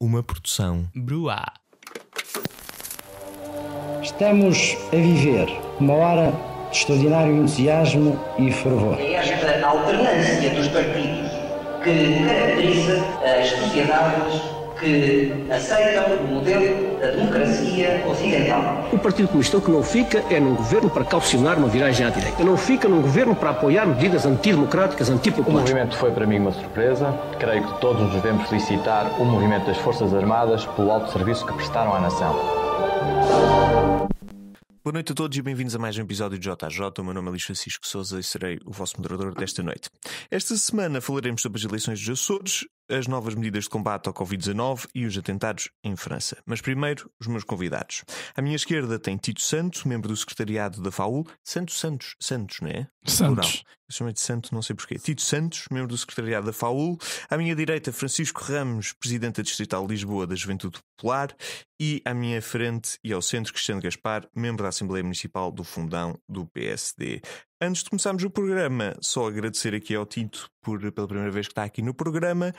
Uma produção. Bruá. Estamos a viver uma hora de extraordinário entusiasmo e fervor. É esta alternância dos partidos que caracteriza as sociedades que aceitam o modelo da democracia ocidental. O Partido Comunista o que não fica é num governo para calcionar uma viragem à direita. Não fica num governo para apoiar medidas antidemocráticas, O antipopulares. movimento foi para mim uma surpresa. Creio que todos nos devemos felicitar o movimento das Forças Armadas pelo alto serviço que prestaram à nação. Boa noite a todos e bem-vindos a mais um episódio de JJ. O meu nome é Luís Francisco Souza e serei o vosso moderador desta noite. Esta semana falaremos sobre as eleições dos Açores, as novas medidas de combate ao Covid-19 e os atentados em França. Mas primeiro, os meus convidados. À minha esquerda tem Tito Santos, membro do secretariado da FAUL. Santos Santos, Santos, não é? Santos. Plural. Eu chamei de Santo, não sei porquê. Tito Santos, membro do secretariado da FAUL. À minha direita, Francisco Ramos, presidente da Distrital de Lisboa da Juventude Popular. E à minha frente e ao centro, Cristiano Gaspar, membro da Assembleia Municipal do Fundão do PSD. Antes de começarmos o programa, só agradecer aqui ao Tito por pela primeira vez que está aqui no programa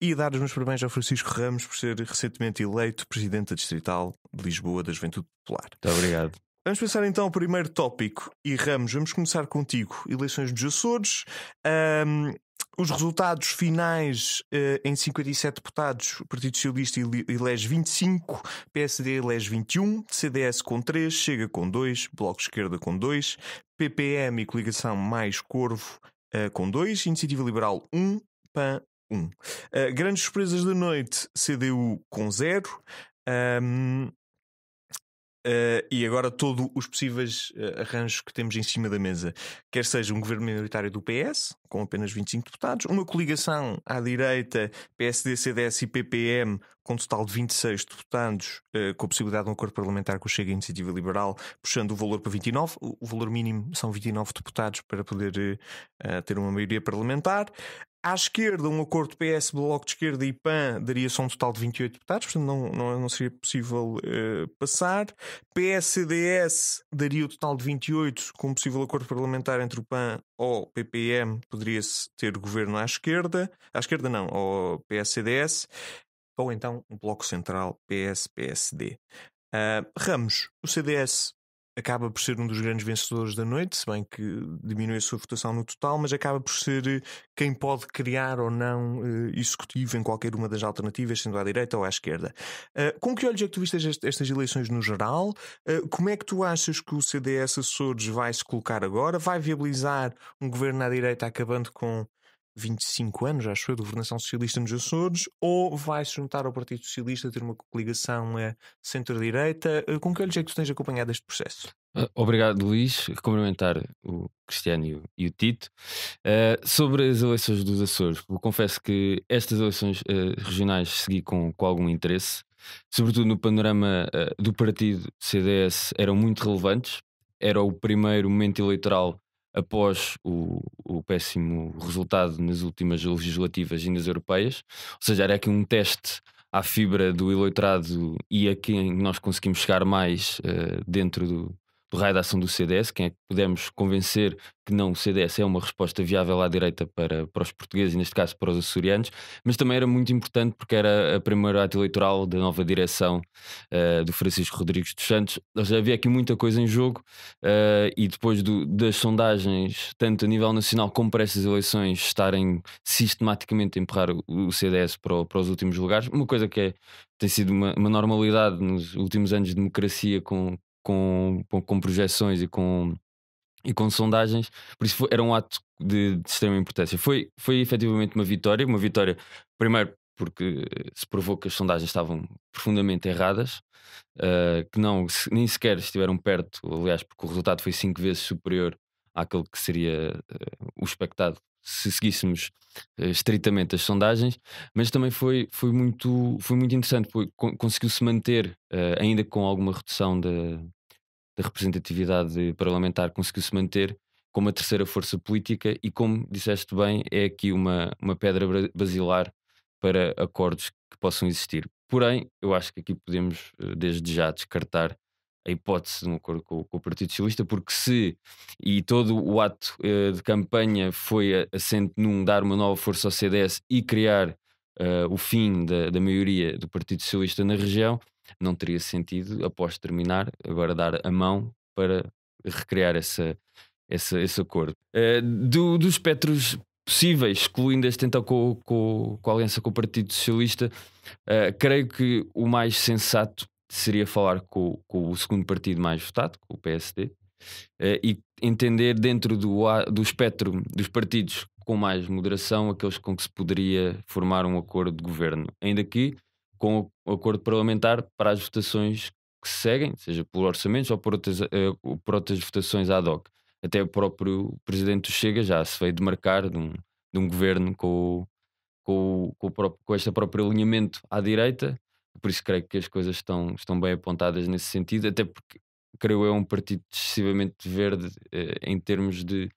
e dar os meus parabéns ao Francisco Ramos por ser recentemente eleito presidente da Distrital de Lisboa da Juventude Popular. Muito obrigado. Vamos pensar então o primeiro tópico. E Ramos, vamos começar contigo. Eleições dos Açores. Ahm, os resultados finais eh, em 57 deputados, o Partido Socialista ele- elege 25, PSD elege 21, CDS com 3, Chega com 2, Bloco Esquerda com 2, PPM e Coligação Mais Corvo eh, com 2, Iniciativa Liberal 1, PAN 1. Eh, grandes surpresas da noite, CDU com 0. Uh, e agora todos os possíveis uh, arranjos que temos em cima da mesa, quer seja um governo minoritário do PS, com apenas 25 deputados, uma coligação à direita, PSD, CDS e PPM, com um total de 26 deputados, uh, com a possibilidade de um acordo parlamentar com o Chega a Iniciativa Liberal, puxando o valor para 29. O, valor mínimo são 29 deputados para poder ter uma maioria parlamentar. À esquerda, um acordo PS, Bloco de Esquerda e PAN daria só um total de 28 deputados, portanto não, não, seria possível eh, passar. PS-CDS daria o total de 28, com um possível acordo parlamentar entre o PAN ou PPM, poderia-se ter governo à esquerda. À esquerda não, ou PS-CDS. Ou então um Bloco Central PS-PSD. Ah, Ramos, o CDS acaba por ser um dos grandes vencedores da noite, se bem que diminui a sua votação no total, mas acaba por ser eh, quem pode criar ou não eh, executivo em qualquer uma das alternativas, sendo à direita ou à esquerda. Uh, com que olhos é que tu viste est- estas eleições no geral? Uh, como é que tu achas que o CDS Açores vai se colocar agora? Vai viabilizar um governo à direita acabando com 25 anos, acho eu, de governação socialista nos Açores, ou vai se juntar ao Partido Socialista, ter uma coligação eh, centro-direita? Uh, com que olhos é que tu tens acompanhado este processo? Ah, Obrigado, Luís. Cumprimentar o Cristiano e o, e o Tito. Ah, sobre as eleições dos Açores, confesso que estas eleições ah, regionais segui com, com algum interesse, sobretudo no panorama ah, do partido CDS, eram muito relevantes. Era o primeiro momento eleitoral após o, o péssimo resultado nas últimas legislativas e nas europeias, ou seja, era aqui um teste à fibra do eleitorado e a quem nós conseguimos chegar mais ah, dentro do, do raio de ação do CDS, quem é que pudemos convencer que não, o CDS é uma resposta viável à direita para, para os portugueses e neste caso para os açorianos, mas também era muito importante porque era a primeira ato eleitoral da nova direção eh, do Francisco Rodrigues dos Santos, seja, havia aqui muita coisa em jogo eh, e depois do- das sondagens, tanto a nível nacional como para estas eleições, estarem sistematicamente a empurrar o, o CDS para, para os últimos lugares, uma coisa que é- tem sido uma, uma normalidade nos últimos anos de democracia com, com, com, com projeções e com, e com sondagens, por isso foi- era um ato de, de extrema importância. Foi, foi efetivamente uma vitória, uma vitória, primeiro porque se provou que as sondagens estavam profundamente erradas, eh, que não, nem sequer estiveram perto, aliás, porque o resultado foi cinco vezes superior àquele que seria eh, o expectado se seguíssemos eh, estritamente as sondagens, mas também foi, foi, muito, foi muito interessante, conseguiu-se manter, ainda com alguma redução da, da representatividade parlamentar, conseguiu-se manter como a terceira força política e, como disseste bem, é aqui uma, uma pedra basilar para acordos que possam existir. Porém, eu acho que aqui podemos, eh, desde já, descartar a hipótese de um acordo com, com o Partido Socialista, porque se, e todo o ato eh, de campanha foi assente num dar uma nova força ao CDS e criar uh, o fim da, da maioria do Partido Socialista na região, não teria sentido, após terminar, agora dar a mão para recriar essa, essa, esse acordo. Uh, do, dos espectros possíveis, excluindo este então com, com, com a aliança com o Partido Socialista, uh, creio que o mais sensato seria falar com, com, o segundo partido mais votado, com o PSD, uh, e entender dentro do, do espectro dos partidos com mais moderação aqueles com que se poderia formar um acordo de governo, ainda que com o acordo parlamentar para as votações que se seguem, seja por orçamentos ou por outras, uh, por outras votações ad hoc. Até o próprio presidente Chega já se veio demarcar de um, de um governo com, com, com, com este próprio alinhamento à direita, por isso creio que as coisas estão, estão bem apontadas nesse sentido, até porque creio é um partido excessivamente verde eh, em termos de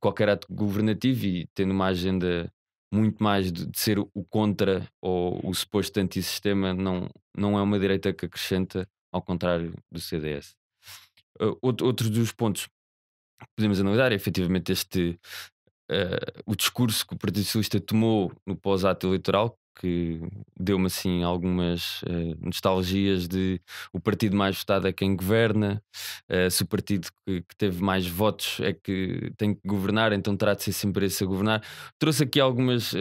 qualquer ato governativo e tendo uma agenda muito mais de, de ser o contra ou o suposto antissistema, não, não é uma direita que acrescenta, ao contrário do CDS. Uh, outro, outro dos pontos que podemos analisar é efetivamente este uh, o discurso que o Partido Socialista tomou no pós-ato eleitoral, que deu-me assim algumas uh, nostalgias de o partido mais votado é quem governa, uh, se o partido que, que, teve mais votos é que tem que governar, então terá de ser sempre esse a governar. Trouxe aqui algumas uh,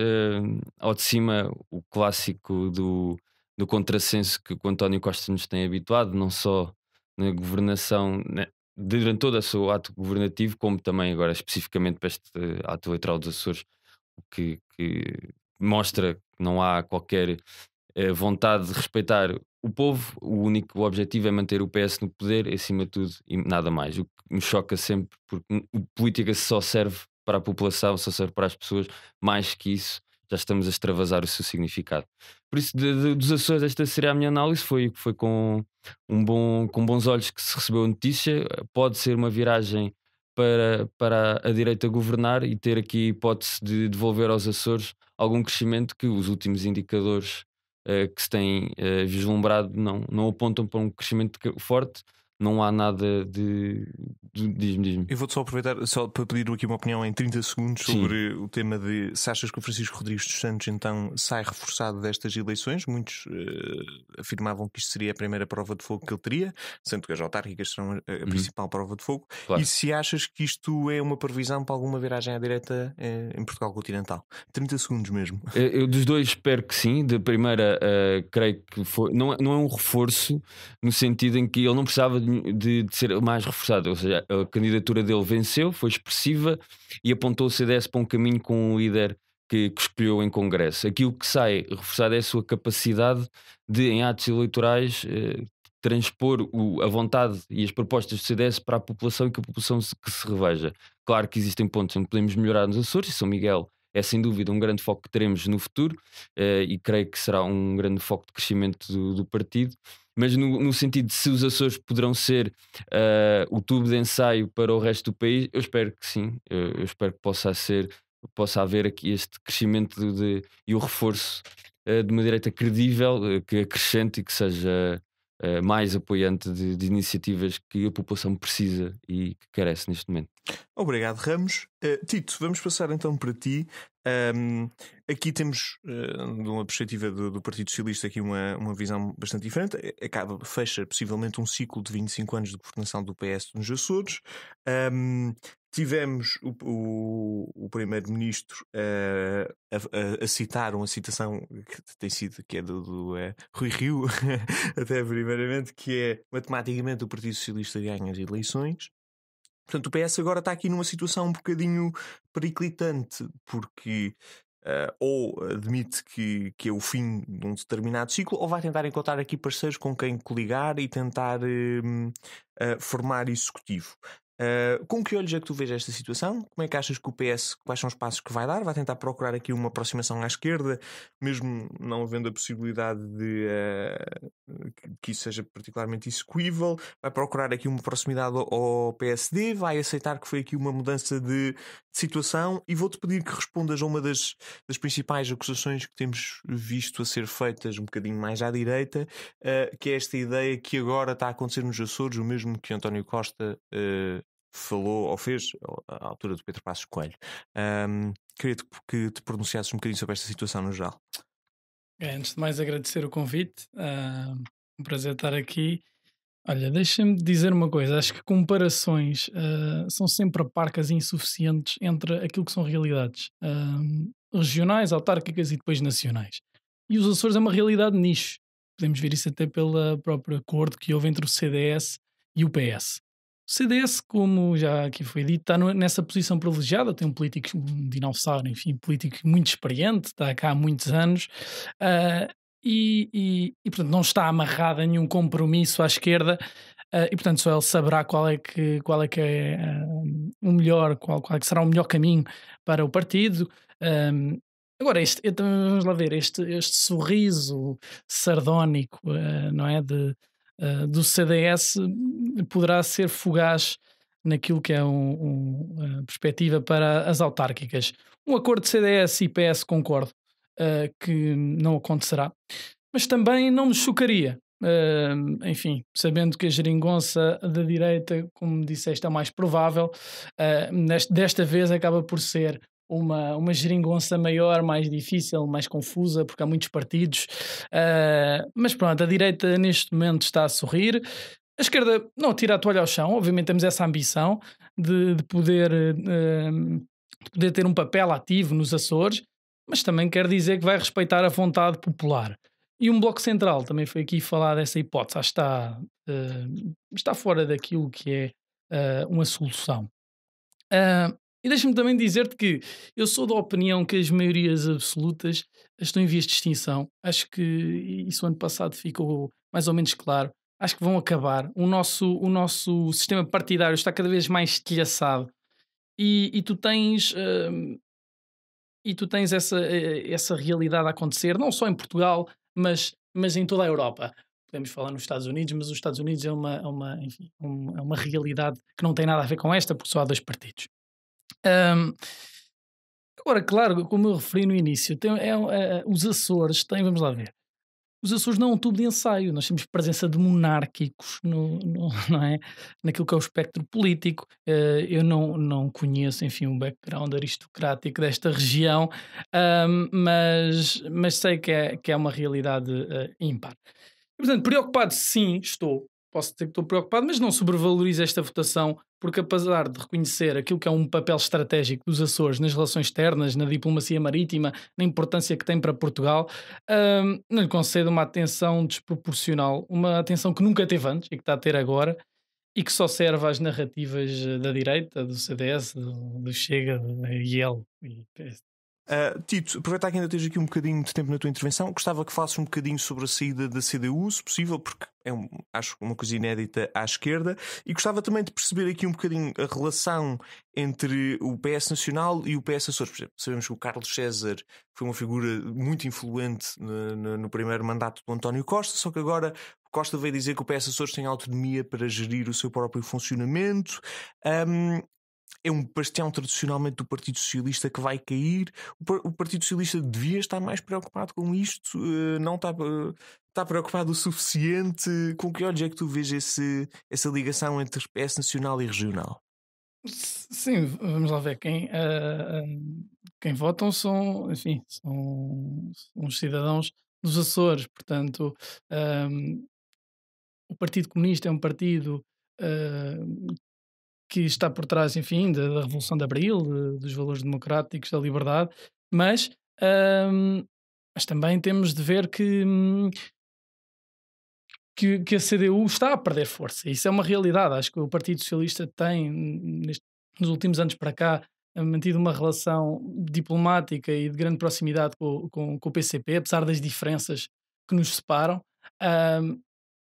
ao de cima o clássico do, do contrassenso que o António Costa nos tem habituado, não só na governação, né, durante todo o seu ato governativo, como também agora especificamente para este ato eleitoral dos Açores, que, que mostra que não há qualquer eh, vontade de respeitar o povo, o único objetivo é manter o PS no poder, acima de tudo, e nada mais. O que me choca sempre, porque a política só serve para a população, só serve para as pessoas, mais que isso, já estamos a extravasar o seu significado. Por isso, de, de, dos Açores, esta seria a minha análise. Foi, foi com, um bom, com bons olhos que se recebeu a notícia. Pode ser uma viragem para, para a direita governar e ter aqui a hipótese de devolver aos Açores algum crescimento que os últimos indicadores uh, que se têm uh, vislumbrado não, não apontam para um crescimento forte não há nada de. diz-me, diz-me. Eu vou-te só aproveitar só para pedir aqui uma opinião em 30 segundos sobre Sim. o tema de se achas que o Francisco Rodrigues dos Santos então sai reforçado destas eleições. Muitos uh, afirmavam que isto seria a primeira prova de fogo que ele teria, sendo que as autárquicas serão a, a uhum. principal prova de fogo. Claro. E se achas que isto é uma previsão para alguma viragem à direita uh, em Portugal continental? 30 segundos mesmo. Eu, dos dois espero que sim. De primeira, uh, creio que foi. Não, é, não é um reforço no sentido em que ele não precisava de de, de, ser mais reforçado. Ou seja, a candidatura dele venceu, foi expressiva e apontou o CDS para um caminho com um líder que, que, escolheu em Congresso. Aquilo que sai reforçado é a sua capacidade de, em atos eleitorais, eh, transpor o, a vontade e as propostas do CDS para a população e que a população se, que se reveja. Claro que existem pontos onde podemos melhorar nos Açores e São Miguel é sem dúvida um grande foco que teremos no futuro uh, e creio que será um grande foco de crescimento do, do partido. Mas no, no, sentido de se os Açores poderão ser uh, o tubo de ensaio para o resto do país, eu espero que sim. Eu, eu espero que possa ser, possa haver aqui este crescimento de, e o reforço uh, de uma direita credível, que acrescente e que seja Uh, mais apoiante de, de, iniciativas que a população precisa e que carece neste momento. Obrigado, Ramos. Uh, Tito, vamos passar então para ti. Um, aqui temos, uh, de uma perspectiva do, do, Partido Socialista, aqui uma, uma visão bastante diferente. Acaba, fecha possivelmente um ciclo de 25 anos de governação do PS nos Açores. Um, tivemos o, o, o Primeiro-Ministro uh, a, a, a, citar uma citação que tem sido que é do, do Rui Rio, até primeiramente, que é matematicamente o Partido Socialista ganha as eleições. Portanto, o PS agora está aqui numa situação um bocadinho periclitante, porque uh, ou admite que, que é o fim de um determinado ciclo, ou vai tentar encontrar aqui parceiros com quem coligar e tentar uh, uh, formar executivo. Uh, com que olhos é que tu vês esta situação? Como é que achas que o PS, quais são os passos que vai dar? Vai tentar procurar aqui uma aproximação à esquerda, mesmo não havendo a possibilidade de uh, que isso seja particularmente execuível? Vai procurar aqui uma proximidade ao PSD? Vai aceitar que foi aqui uma mudança de, de situação? E vou-te pedir que respondas a uma das, das, principais acusações que temos visto a ser feitas um bocadinho mais à direita, uh, que é esta ideia que agora está a acontecer nos Açores, o mesmo que António Costa falou ou fez à altura do Pedro Passos Coelho. Um, queria que te pronunciasses um bocadinho sobre esta situação no geral. É, antes de mais agradecer o convite, uh, um prazer estar aqui. Olha, deixa-me dizer uma coisa: acho que comparações uh, são sempre parcas e insuficientes entre aquilo que são realidades uh, regionais, autárquicas e depois nacionais. E os Açores é uma realidade nicho. Podemos ver isso até pelo próprio acordo que houve entre o CDS e o PS. O CDS, como já aqui foi dito, está nessa posição privilegiada, tem um político, um dinossauro, enfim, político muito experiente, está cá há muitos anos, uh, e, e, e, portanto não está amarrado a nenhum compromisso à esquerda, uh, e portanto só ele saberá qual é que, qual é, que é uh, o melhor, qual, qual é que será o melhor caminho para o partido. Um, agora, este, vamos lá ver, este, este sorriso sardónico, não é? De, uh, do CDS poderá ser fugaz naquilo que é um, um, uma perspectiva para as autárquicas. Um acordo de CDS e PS concordo uh, que não acontecerá, mas também não me chocaria. Uh, enfim, sabendo que a geringonça da direita, como disseste, é mais provável, uh, desta vez acaba por ser uma, uma geringonça maior, mais difícil, mais confusa, porque há muitos partidos. Uh, mas pronto, a direita neste momento está a sorrir. A esquerda não tira a toalha ao chão, obviamente temos essa ambição de, de poder, uh, de poder ter um papel ativo nos Açores, mas também quer dizer que vai respeitar a vontade popular. E um bloco central, também foi aqui falar dessa hipótese, acho que está, uh, está fora daquilo que é uma solução. E deixa-me também dizer-te que eu sou da opinião que as maiorias absolutas estão em vias de extinção. Acho que isso ano passado ficou mais ou menos claro. Acho que vão acabar. O nosso, o nosso sistema partidário está cada vez mais estilhaçado. E, e tu tens. Uh, e tu tens essa, eh, essa realidade a acontecer, não só em Portugal, mas, mas em toda a Europa podemos falar nos Estados Unidos, mas os Estados Unidos é uma, é uma, enfim, é uma realidade que não tem nada a ver com esta, porque só há dois partidos. Um, agora, claro, como eu referi no início, tem, é, é, os Açores têm, vamos lá ver, os Açores não é um tubo de ensaio, nós temos presença de monárquicos no, no, não é? naquilo que é o espectro político. Uh, eu não, não conheço, enfim, o um background aristocrático desta região, um, mas, mas sei que é, que é uma realidade uh, ímpar. E, portanto, preocupado sim estou posso dizer que estou preocupado, mas não sobrevalorizo esta votação, porque apesar de reconhecer aquilo que é um papel estratégico dos Açores nas relações externas, na diplomacia marítima, na importância que tem para Portugal, hum, não lhe concedo uma atenção desproporcional, uma atenção que nunca teve antes e que está a ter agora, e que só serve às narrativas da direita, do CDS, do, do Chega, da IEL e Uh, Tito, aproveitar que ainda tens aqui um bocadinho de tempo na tua intervenção, gostava que falasses um bocadinho sobre a saída da CDU, se possível, porque é um, acho uma coisa inédita à esquerda, e gostava também de perceber aqui um bocadinho a relação entre o PS Nacional e o PS Açores. Por exemplo, sabemos que o Carlos César foi uma figura muito influente no, no, no primeiro mandato do António Costa, só que agora Costa veio dizer que o PS Açores tem autonomia para gerir o seu próprio funcionamento. Um, é um bastião tradicionalmente do Partido Socialista que vai cair. O, Partido Socialista devia estar mais preocupado com isto, eh, não está, eh, está preocupado o suficiente. Com que olhos é que tu vês esse, essa ligação entre PS nacional e regional? Sim, vamos lá ver. Quem, uh, quem votam são, enfim, são uns cidadãos dos Açores, portanto, um, o Partido Comunista é um partido uh, que está por trás, enfim, da, da Revolução de Abril, de, dos valores democráticos, da liberdade, mas, um, mas também temos de ver que, que, que, a CDU está a perder força. Isso é uma realidade. Acho que o Partido Socialista tem, neste, nos últimos anos para cá, mantido uma relação diplomática e de grande proximidade com, com, com o PCP, apesar das diferenças que nos separam. Um,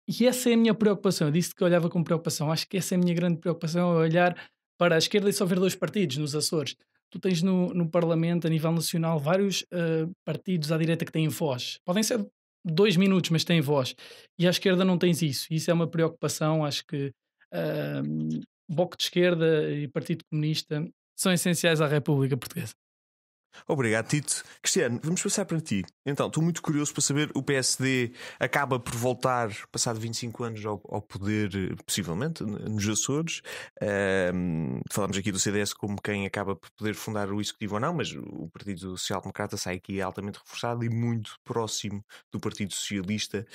e essa é a minha preocupação. Eu disse que olhava com preocupação. Acho que essa é a minha grande preocupação, é olhar para a esquerda e só ver dois partidos nos Açores. Tu tens no, no Parlamento, a nível nacional, vários uh, partidos à direita que têm voz. Podem ser dois minutos, mas têm voz. E à esquerda não tens isso. Isso é uma preocupação. Acho que uh, Bloco de Esquerda e Partido Comunista são essenciais à República Portuguesa. Obrigado, Tito. Cristiano, vamos passar para ti. Então, estou muito curioso para saber: o PSD acaba por voltar, passado 25 anos, ao, ao poder, possivelmente, nos Açores. Um, falamos aqui do CDS como quem acaba por poder fundar o Executivo ou não, mas o Partido Social Democrata sai aqui altamente reforçado e muito próximo do Partido Socialista.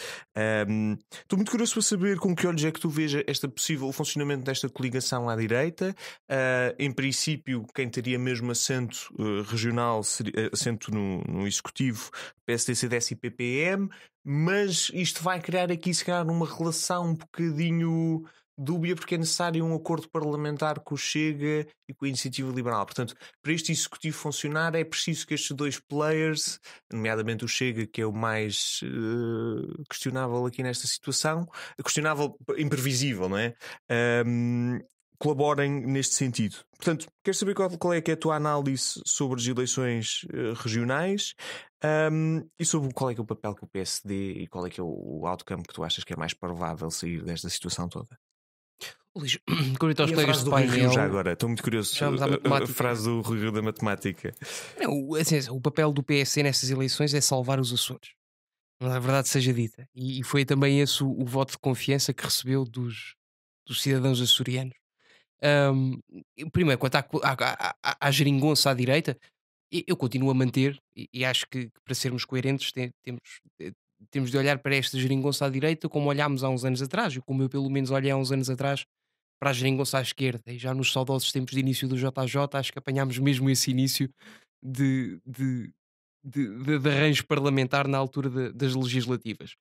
Um, estou muito curioso para saber com que olhos é que tu veja esta possível funcionamento desta coligação à direita. Uh, em princípio, quem teria mesmo assento uh, regional, seria, uh, assento no, no Executivo, PSD, CDS e PPM, mas isto vai criar aqui, se calhar, uma relação um bocadinho dúbia porque é necessário um acordo parlamentar com o Chega e com a Iniciativa Liberal. Portanto, para este executivo funcionar é preciso que estes dois players, nomeadamente o Chega, que é o mais uh, questionável aqui nesta situação, questionável, imprevisível, não é? Um, colaborem neste sentido. Portanto, quero saber qual, qual, é, que é a tua análise sobre as eleições uh, regionais um, e sobre qual é que é o papel que o PSD e qual é que é o, o outcome que tu achas que é mais provável sair desta situação toda. Luís, convido aos colegas do painel. Rio já agora, estou muito curioso. A, a, frase do Rui Rio da matemática. Não, assim, o papel do PSD nessas eleições é salvar os Açores. Na verdade, seja dita. E, foi também esse o, o, voto de confiança que recebeu dos, dos cidadãos açorianos. Um, primeiro, quanto à, à, à, à geringonça à direita, eu continuo a manter, e, e acho que, para sermos coerentes tem, temos, eh, temos de olhar para esta geringonça à direita como olhámos há uns anos atrás, como eu pelo menos olhei há uns anos atrás para a geringonça à esquerda, e já nos saudosos tempos de início do JJ, acho que apanhámos mesmo esse início de, de, de, de, arranjo parlamentar na altura das legislativas.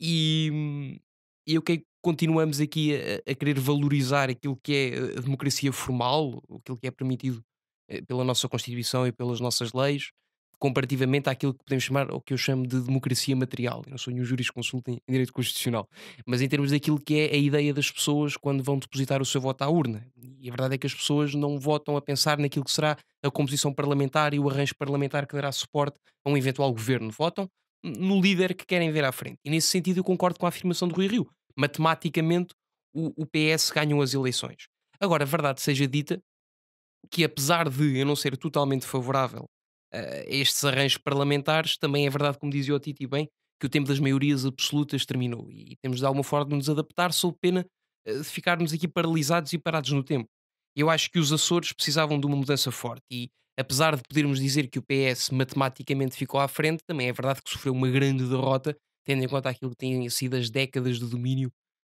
E, e o que continuamos aqui a, a, querer valorizar aquilo que é a democracia formal, aquilo que é permitido eh, pela nossa Constituição e pelas nossas leis, comparativamente àquilo que podemos chamar, ou que eu chamo de democracia material. Eu não sou nenhum jurisconsulto em direito constitucional, mas em termos daquilo que é a ideia das pessoas quando vão depositar o seu voto à urna. E a verdade é que as pessoas não votam a pensar naquilo que será a composição parlamentar e o arranjo parlamentar que dará suporte a um eventual governo. Votam no líder que querem ver à frente. E nesse sentido eu concordo com a afirmação de Rui Rio. Matematicamente, o, o PS ganham as eleições. Agora, a verdade seja dita, que apesar de eu não ser totalmente favorável uh, estes arranjos parlamentares, também é verdade, como dizia o Titi bem, que o tempo das maiorias absolutas terminou e temos de alguma forma de nos adaptar, sob pena uh, de ficarmos aqui paralisados e parados no tempo. Eu acho que os Açores precisavam de uma mudança forte e, apesar de podermos dizer que o PS matematicamente ficou à frente, também é verdade que sofreu uma grande derrota, tendo em conta aquilo que têm sido as décadas de domínio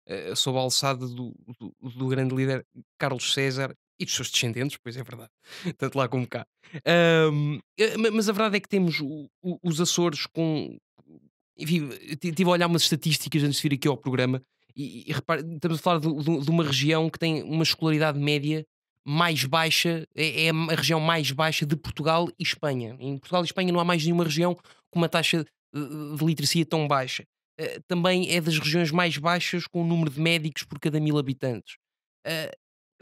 uh, sob a alçada do, do, do grande líder Carlos César e dos seus descendentes, pois é verdade, tanto lá como cá. Um, eh, mas a verdade é que temos o, o, os Açores com. Enfim, estive a olhar umas estatísticas antes de vir aqui ao programa e, e repare, estamos a falar de, de, de, uma região que tem uma escolaridade média mais baixa, é, é, a região mais baixa de Portugal e Espanha. Em Portugal e Espanha não há mais nenhuma região com uma taxa de, de literacia tão baixa. Uh, também é das regiões mais baixas com o número de médicos por cada mil habitantes. Uh,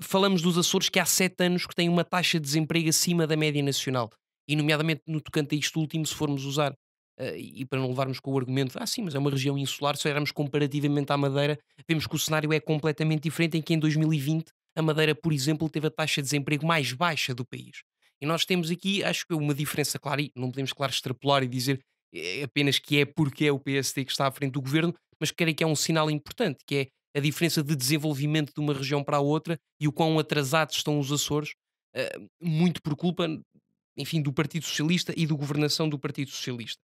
falamos dos Açores que há sete anos que têm uma taxa de desemprego acima da média nacional. E, nomeadamente, no tocante a isto último, se formos usar, uh, e para não levarmos com o argumento, ah, sim, mas é uma região insular, se olharmos comparativamente à Madeira, vemos que o cenário é completamente diferente, em que em 2020 a Madeira, por exemplo, teve a taxa de desemprego mais baixa do país. E nós temos aqui, acho que uma diferença clara, e não podemos, claro, extrapolar e dizer eh, apenas que é porque é o PSD que está à frente do governo, mas creio que é um sinal importante, que é a diferença de desenvolvimento de uma região para a outra e o quão atrasados estão os Açores, uh, muito por culpa, enfim, do Partido Socialista e da governação do Partido Socialista.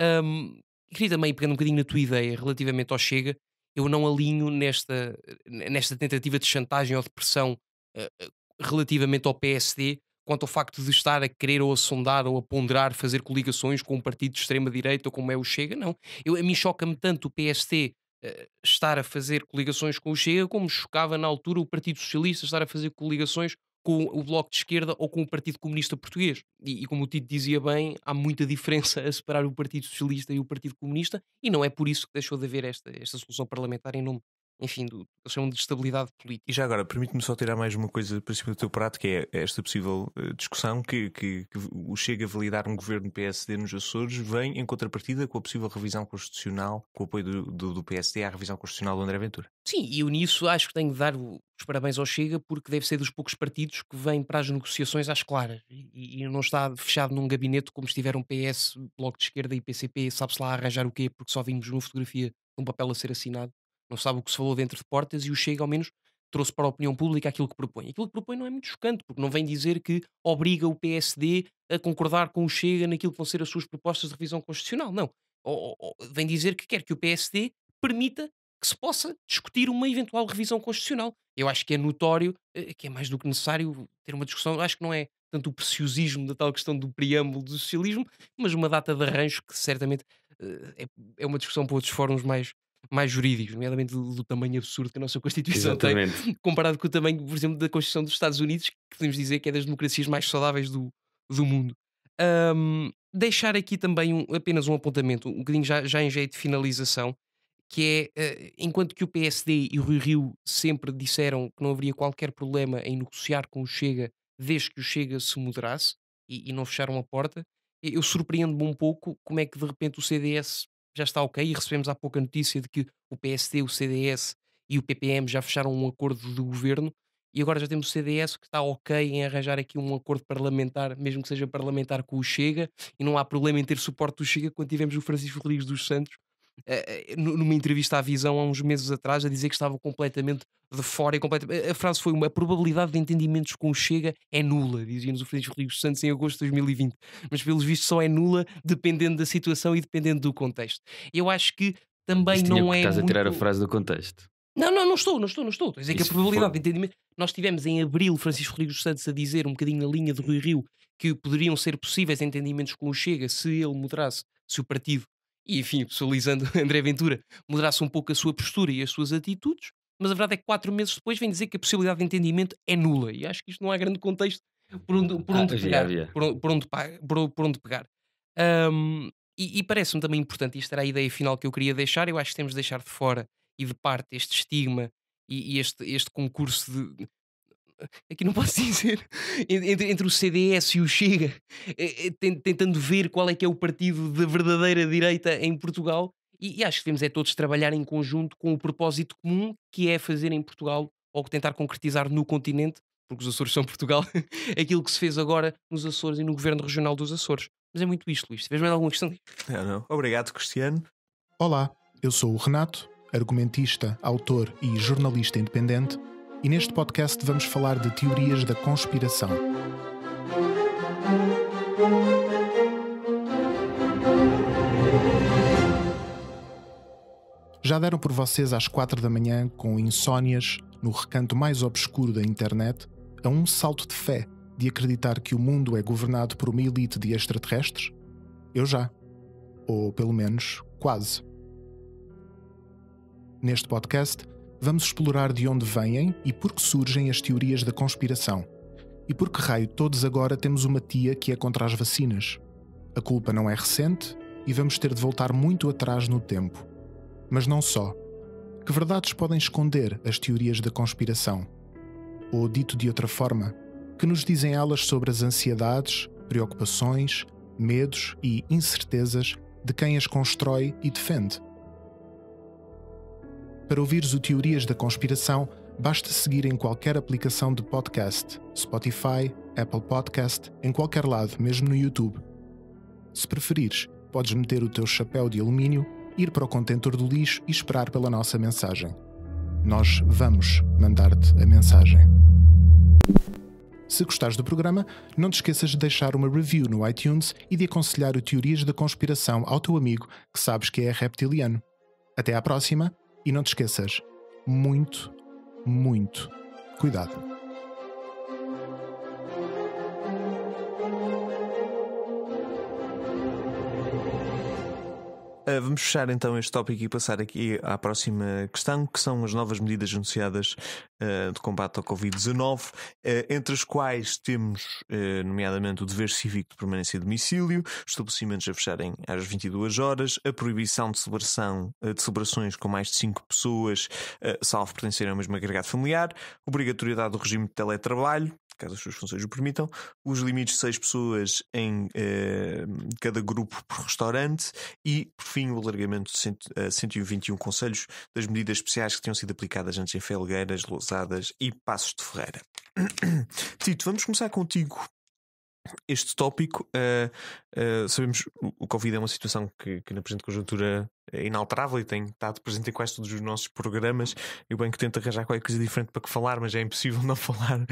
Um, queria também, pegando um bocadinho na tua ideia relativamente ao Chega, eu não alinho nesta, nesta tentativa de chantagem ou de pressão uh, relativamente ao PSD quanto ao facto de estar a querer ou a sondar ou a ponderar fazer coligações com um partido de extrema-direita ou como é o Chega, não. Eu, a mim choca-me tanto o PSD uh, estar a fazer coligações com o Chega, como chocava na altura o Partido Socialista estar a fazer coligações com o Bloco de Esquerda ou com o Partido Comunista Português. E, e, como o Tito dizia bem, há muita diferença a separar o Partido Socialista e o Partido Comunista, e não é por isso que deixou de haver esta, esta solução parlamentar em nome enfim, do, eles chamam de estabilidade política. E já agora, permite-me só tirar mais uma coisa para cima do teu prato, que é esta possível uh, discussão que, que, que, o Chega a validar um governo PSD nos Açores vem em contrapartida com a possível revisão constitucional, com o apoio do, do, do PSD à revisão constitucional do André Ventura. Sim, e eu nisso acho que tenho de dar os parabéns ao Chega, porque deve ser dos poucos partidos que vêm para as negociações às claras e, e não está fechado num gabinete como estiveram PS, Bloco de Esquerda e PCP, sabe-se lá arranjar o quê, porque só vimos uma fotografia um papel a ser assinado não sabe o que se falou dentro de portas e o Chega, ao menos, trouxe para a opinião pública aquilo que propõe. Aquilo que propõe não é muito chocante, porque não vem dizer que obriga o PSD a concordar com o Chega naquilo que vão ser as suas propostas de revisão constitucional. Não. Vem dizer que quer que o PSD permita que se possa discutir uma eventual revisão constitucional. Eu acho que é notório eh, que é mais do que necessário ter uma discussão. Acho que não é tanto o preciosismo da tal questão do preâmbulo do socialismo, mas uma data de arranjo que certamente eh, é, é uma discussão para outros fóruns mais, mais jurídicos, nomeadamente do, do, tamanho absurdo que a nossa Constituição Exatamente. tem, comparado com o tamanho, por exemplo, da Constituição dos Estados Unidos, que podemos dizer que é das democracias mais saudáveis do, do mundo. Um, deixar aqui também um, apenas um apontamento, um bocadinho já, já em jeito de finalização, que é, uh, enquanto que o PSD e o Rio Rio sempre disseram que não haveria qualquer problema em negociar com o Chega, desde que o Chega se moderasse, e, e não fecharam a porta, eu surpreendo-me um pouco como é que de repente o CDS já está ok. E recebemos há pouco a notícia de que o PSD, o CDS e o PPM já fecharam um acordo de governo. E agora já temos o CDS que está ok em arranjar aqui um acordo parlamentar, mesmo que seja parlamentar com o Chega, e não há problema em ter suporte do Chega quando tivemos o Francisco Rodrigues dos Santos numa entrevista à Visão há uns meses atrás a dizer que estava completamente de fora e completamente... A frase foi uma a probabilidade de entendimentos com o Chega é nula, dizia-nos o Francisco Rodrigues Santos em agosto de 2020. Mas pelos vistos só é nula dependendo da situação e dependendo do contexto. Eu acho que também não é. Estás muito... a tirar a frase do contexto. Não, não, não estou, não estou, não estou. Estou a dizer Isso que a probabilidade foi... de entendimento. Nós tivemos em abril Francisco Rodrigues Santos a dizer, um bocadinho na linha de Rui Rio, que poderiam ser possíveis entendimentos com o Chega se ele moderasse, se o partido e enfim, pessoalizando André Ventura, moderasse um pouco a sua postura e as suas atitudes, mas a verdade é que quatro meses depois vem dizer que a possibilidade de entendimento é nula. E acho que isto não há grande contexto por onde, por ah, onde ah, pegar. Havia. Por, por, onde, por, por onde pegar. Um, e, e parece-me também importante, isto era a ideia final que eu queria deixar, eu acho que temos de deixar de fora e de parte este estigma e, e este, este concurso de, aqui não posso dizer, entre, entre o CDS e o Chega, é, é, tentando ver qual é que é o partido da verdadeira direita em Portugal. E, e, acho que devemos é todos trabalhar em conjunto com o propósito comum que é fazer em Portugal ou tentar concretizar no continente, porque os Açores são Portugal, aquilo que se fez agora nos Açores e no Governo Regional dos Açores. Mas é muito isto, Luís. Tiveste mais alguma questão? Não, não. Obrigado, Cristiano. Olá, eu sou o Renato, argumentista, autor e jornalista independente e neste podcast vamos falar de teorias da conspiração. Já deram por vocês às quatro da manhã com insónias no recanto mais obscuro da internet a um salto de fé de acreditar que o mundo é governado por uma elite de extraterrestres? Eu já. Ou pelo menos quase. Neste podcast vamos explorar de onde vêm e por que surgem as teorias da conspiração. E por que raio todos agora temos uma tia que é contra as vacinas? A culpa não é recente e vamos ter de voltar muito atrás no tempo. Mas não só. Que verdades podem esconder as teorias da conspiração? Ou, dito de outra forma, que nos dizem elas sobre as ansiedades, preocupações, medos e incertezas de quem as constrói e defende? Para ouvires o Teorias da Conspiração, basta seguir em qualquer aplicação de podcast, Spotify, Apple Podcast, em qualquer lado, mesmo no YouTube. Se preferires, podes meter o teu chapéu de alumínio, ir para o contentor do lixo e esperar pela nossa mensagem. Nós vamos mandar-te a mensagem. Se gostares do programa, não te esqueças de deixar uma review no iTunes e de aconselhar o Teorias da Conspiração ao teu amigo que sabes que é reptiliano. Até à próxima e não te esqueças, muito, muito cuidado. Vamos fechar então este tópico e passar aqui à próxima questão, que são as novas medidas anunciadas uh, de combate ao Covid-19, uh, entre as quais temos, nomeadamente, o dever cívico de permanência de domicílio, estabelecimentos a fecharem às 22 horas, a proibição de celebração de celebrações com mais de 5 pessoas, salvo pertencer ao mesmo agregado familiar, obrigatoriedade do regime de teletrabalho, caso as suas funções o permitam, os limites de 6 pessoas em eh, cada grupo por restaurante e, por fim, o alargamento de 100, uh, 121 conselhos das medidas especiais que tinham sido aplicadas antes em Felgueiras, Lousadas e Passos de Ferreira. Tito, vamos começar contigo este tópico. Uh, uh, sabemos o Covid é uma situação que, que, na presente conjuntura é inalterável e tem estado presente em quase todos os nossos programas. Eu bem que tento arranjar qualquer coisa diferente para que falar, mas é impossível não falar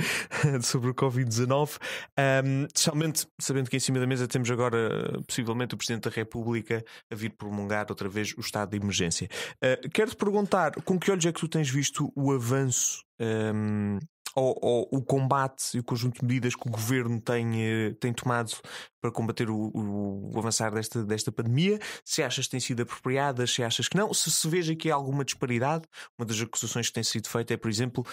sobre o Covid-19. Um, especialmente sabendo que em cima da mesa temos agora, possivelmente, o Presidente da República a vir prolongar outra vez o estado de emergência. Uh, Quero-te perguntar com que olhos é que tu tens visto o avanço um, ou, ou, o combate e o conjunto de medidas que o governo tem, eh, tem tomado para combater o, o, o, avançar desta, desta pandemia? Se achas que têm sido apropriadas, se achas que não? Se se veja aqui alguma disparidade, uma das acusações que tem sido feita é, por exemplo,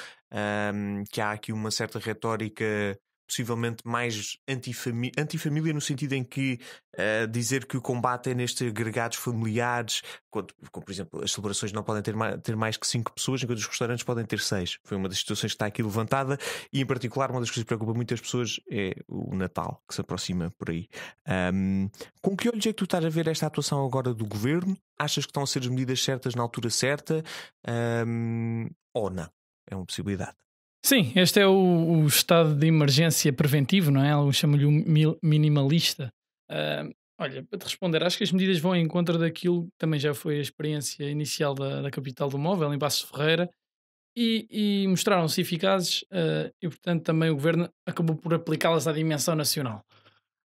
um, que há aqui uma certa retórica possivelmente mais antifamília, antifamília no sentido em que uh, dizer que o combate é nestes agregados familiares, quando, como por exemplo as celebrações não podem ter mais, ter mais que 5 pessoas, enquanto os restaurantes podem ter 6. Foi uma das situações que está aqui levantada e em particular uma das coisas que preocupa muitas pessoas é o Natal, que se aproxima por aí. Um, com que olhos é que tu estás a ver esta atuação agora do governo? Achas que estão a ser as medidas certas na altura certa? Um, ou não? É uma possibilidade. Sim, este é o, o, estado de emergência preventivo, não é? Alguns chamam-lhe o minimalista. Uh, olha, para te responder, acho que as medidas vão em contra daquilo que também já foi a experiência inicial da, da capital do móvel, em Passos Ferreira, e, e mostraram-se eficazes uh, e, portanto, também o governo acabou por aplicá-las à dimensão nacional.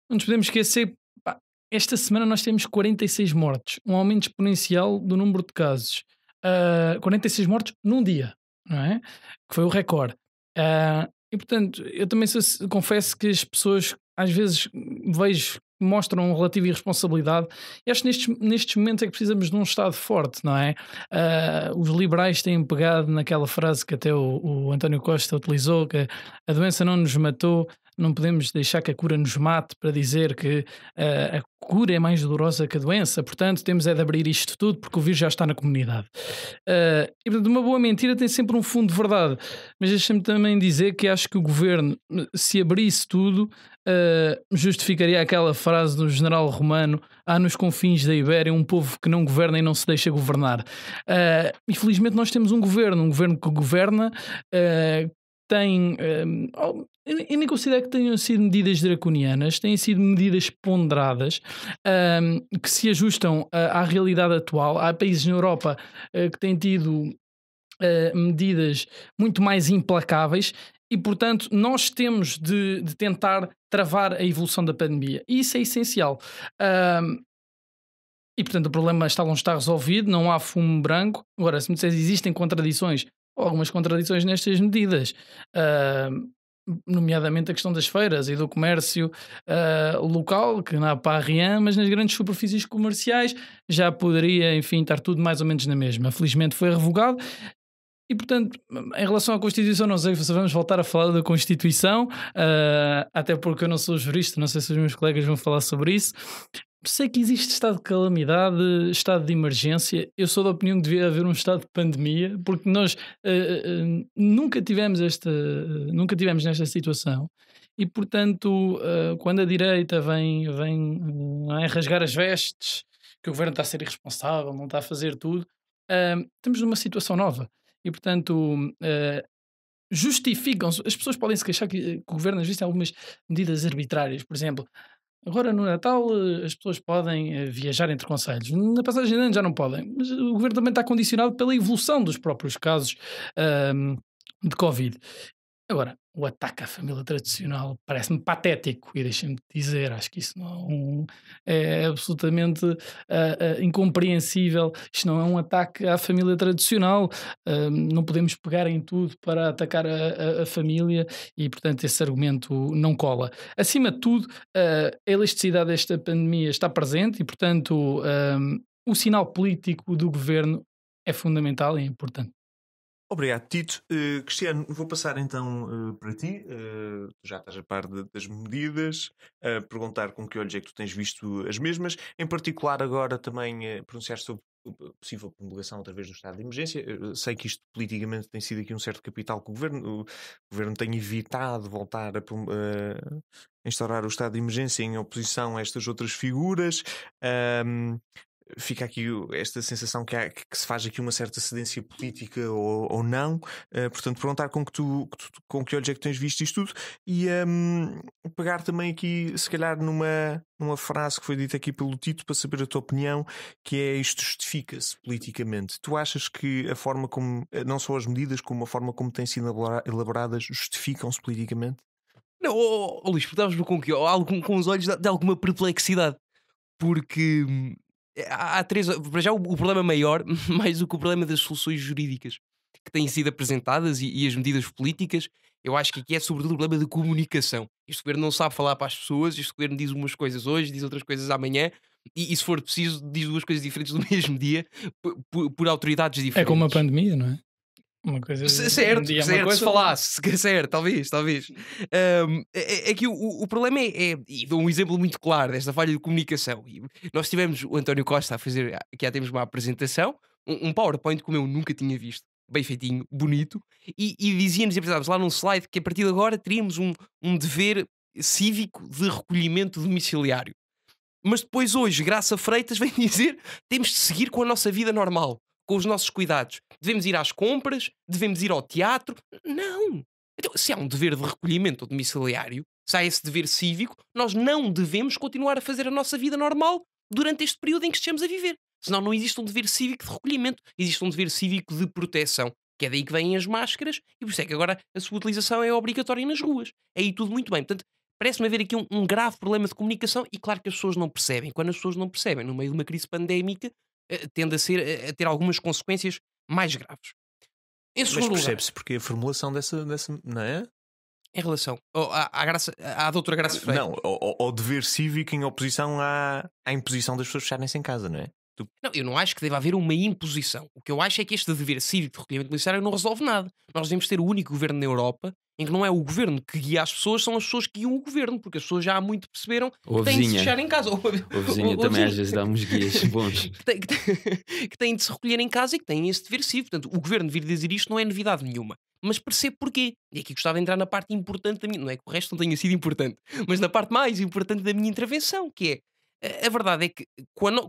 Não nos podemos esquecer, pá, esta semana nós temos 46 mortes, um aumento exponencial do número de casos. Uh, ah, 46 mortes num dia, não é? Que foi o recorde. Uh, e portanto, eu também confesso que as pessoas às vezes vejo mostram relativa irresponsabilidade e acho que nestes, nestes momentos é que precisamos de um Estado forte, não é? Uh, os liberais têm pegado naquela frase que até o, o António Costa utilizou, que a doença não nos matou, não podemos deixar que a cura nos mate para dizer que uh, a cura é mais dolorosa que a doença, portanto temos é de abrir isto tudo porque o vírus já está na comunidade. Uh, e portanto, uma boa mentira tem sempre um fundo de verdade, mas deixa-me também dizer que acho que o governo, se abrisse tudo, uh, justificaria aquela frase do general romano: há nos confins da Ibéria um povo que não governa e não se deixa governar. Infelizmente, nós temos um governo, um governo que governa, tem. Eu nem considero que tenham sido medidas draconianas, têm sido medidas ponderadas um, que se ajustam à, à, realidade atual. Há países na Europa uh, que têm tido uh, medidas muito mais implacáveis e, portanto, nós temos de, de, tentar travar a evolução da pandemia. E isso é essencial. E, portanto, o problema está longe de estar resolvido, não há fumo branco. Agora, se me disseres existem contradições, algumas contradições nestas medidas. Uh, nomeadamente a questão das feiras e do comércio uh, local, que não há para a mas nas grandes superfícies comerciais já poderia, enfim, estar tudo mais ou menos na mesma. Felizmente foi revogado. E, portanto, em relação à Constituição, não sei se vamos voltar a falar da Constituição, uh, até porque eu não sou jurista, não sei se os meus colegas vão falar sobre isso, sei que existe estado de calamidade, estado de emergência. Eu sou da opinião que devia haver um estado de pandemia, porque nós uh, uh, nunca tivemos esta, nunca tivemos nesta situação. E portanto, quando a direita vem, vem é, rasgar as vestes, que o governo está a ser irresponsável, não está a fazer tudo, estamos numa situação nova. E portanto, justificam-se. As pessoas podem se queixar que, que o governo tem algumas medidas arbitrárias, por exemplo, Agora no Natal eh, as pessoas podem eh, viajar entre conselhos. Na passagem de ano já não podem. Mas o governo também está condicionado pela evolução dos próprios casos um, de Covid. Agora, o ataque à família tradicional parece-me patético e deixem-me dizer, acho que isso não é absolutamente uh, uh, incompreensível. Isto não é um ataque à família tradicional. Uh, não podemos pegar em tudo para atacar a, a, a, família e, portanto, esse argumento não cola. Acima de tudo, a elasticidade desta pandemia está presente e, portanto, o sinal político do governo é fundamental e é importante. Obrigado, Tito. Uh, Cristiano, vou passar então uh, para ti. Uh, tu já estás a par de, das medidas, uh, perguntar com que olhos é que tu tens visto as mesmas. Em particular, agora também uh, pronunciar sobre possível promulgação através do estado de emergência. Eu sei que isto politicamente tem sido aqui um certo capital que o governo, o governo tem evitado voltar a, a instaurar o estado de emergência em oposição a estas outras figuras. Um, fica aqui esta sensação que, há, que, se faz aqui uma certa cedência política ou, ou não. Uh, portanto, perguntar com que, tu, com que olhos é que tens visto isto tudo e um, pegar também aqui, se calhar, numa, numa frase que foi dita aqui pelo Tito para saber a tua opinião, que é isto justifica-se politicamente. Tu achas que a forma como, eh, não só as medidas, como a forma como têm sido elaboradas, justificam-se politicamente? Não, oh, oh, Luís, estávamos com, com, com os olhos de, de alguma perplexidade porque hum, há, três. Para já, o, o, problema maior, mais do que o problema das soluções jurídicas que têm sido apresentadas e, e, as medidas políticas, eu acho que aqui é sobretudo o problema de comunicação. Este governo não sabe falar para as pessoas, este governo diz umas coisas hoje, diz outras coisas amanhã, e, e se for preciso, diz duas coisas diferentes no mesmo dia, por, por, por autoridades diferentes. É como a pandemia, não é? Uma coisa. Certo, um certo coisa... se falasse, certo, talvez, talvez. Um, é, é, que o, o problema é, é, e dou um exemplo muito claro desta falha de comunicação. Nós tivemos o António Costa a fazer, aqui já temos uma apresentação, um, um PowerPoint como eu nunca tinha visto, bem feitinho, bonito, e, e dizia-nos e apresentávamos lá num slide que a partir de agora teríamos um, um dever cívico de recolhimento domiciliário. Mas depois hoje, Graça Freitas vem dizer temos de seguir com a nossa vida normal com os nossos cuidados. Devemos ir às compras? Devemos ir ao teatro? Não! Então, se há um dever de recolhimento domiciliário, se há esse dever cívico, nós não devemos continuar a fazer a nossa vida normal durante este período em que estamos a viver. Senão não existe um dever cívico de recolhimento, existe um dever cívico de proteção. Que é daí que vêm as máscaras, e por isso é que agora a sua utilização é obrigatória nas ruas. É aí tudo muito bem. Portanto, parece-me haver aqui um, um, grave problema de comunicação, e claro que as pessoas não percebem. Quando as pessoas não percebem, no meio de uma crise pandémica, tende a, ser, a ter algumas consequências mais graves. Em Mas percebe-se porque a formulação dessa, dessa não é? Em relação à, à, graça, à doutora Graça Freire. Não, ao, ao, dever cívico em oposição à, à imposição das pessoas fecharem-se em casa, não é? Tu... Não, eu não acho que deva haver uma imposição. O que eu acho é que este dever cívico de recolhimento militar não resolve nada. Nós devemos ter o único governo na Europa em que não é o governo que guia as pessoas, são as pessoas que guiam o governo, porque as pessoas já há muito perceberam que têm de se fechar em casa. Ou, a vizinha ou, também às vezes dá uns guias bons. que, têm, que, têm de se recolher em casa e que têm esse dever cívico. Portanto, o governo vir dizer isto não é novidade nenhuma. Mas percebo porquê. E aqui gostava de entrar na parte importante da minha. Não é que o resto não tenha sido importante, mas na parte mais importante da minha intervenção, que é a verdade é que, quando,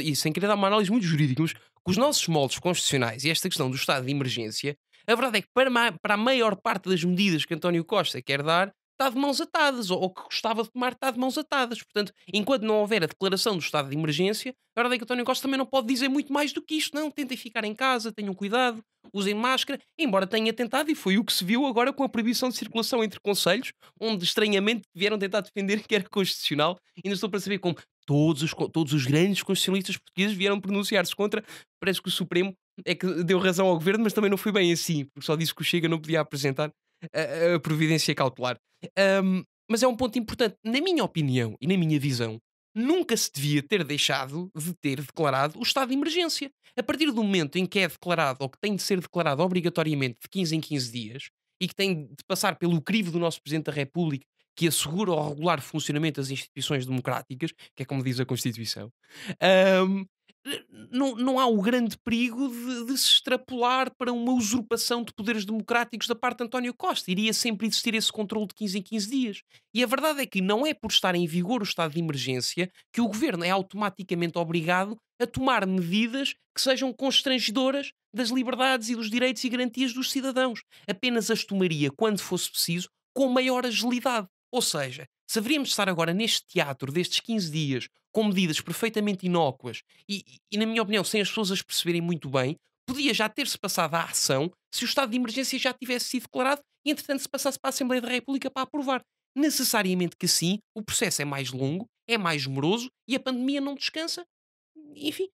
e sem querer dar uma análise muito jurídica, mas com os nossos moldes constitucionais e esta questão do estado de emergência, a verdade é que para, para a maior parte das medidas que António Costa quer dar, está de mãos atadas, ou, ou que gostava de tomar está de mãos atadas. Portanto, enquanto não houver a declaração do estado de emergência, a verdade é que António Costa também não pode dizer muito mais do que isto. Não, tentem ficar em casa, tenham cuidado, usem máscara, embora tenha tentado, e foi o que se viu agora com a proibição de circulação entre conselhos, onde estranhamente vieram tentar defender que era constitucional. Ainda estou para saber como todos os, todos os grandes constitucionalistas portugueses vieram pronunciar-se contra. Parece que o Supremo é que deu razão ao governo, mas também não foi bem assim, porque só disse que o Chega não podia apresentar a, a providência cautelar. Um, mas é um ponto importante. Na minha opinião e na minha visão, nunca se devia ter deixado de ter declarado o estado de emergência. A partir do momento em que é declarado ou que tem de ser declarado obrigatoriamente de 15 em 15 dias e que tem de passar pelo crivo do nosso Presidente da República que assegura o regular funcionamento das instituições democráticas, que é como diz a Constituição, um, não, não há o grande perigo de, de, se extrapolar para uma usurpação de poderes democráticos da parte de António Costa. Iria sempre existir esse controle de 15 em 15 dias. E a verdade é que não é por estar em vigor o estado de emergência que o governo é automaticamente obrigado a tomar medidas que sejam constrangedoras das liberdades e dos direitos e garantias dos cidadãos. Apenas as tomaria quando fosse preciso com maior agilidade. Ou seja, se haveríamos de estar agora neste teatro destes 15 dias com medidas perfeitamente inócuas e, e, na minha opinião, sem as pessoas as perceberem muito bem, podia já ter-se passado a ação se o estado de emergência já tivesse sido declarado e, entretanto, se passasse para a Assembleia da República para aprovar. Necessariamente que sim, o processo é mais longo, é mais moroso e a pandemia não descansa. Enfim,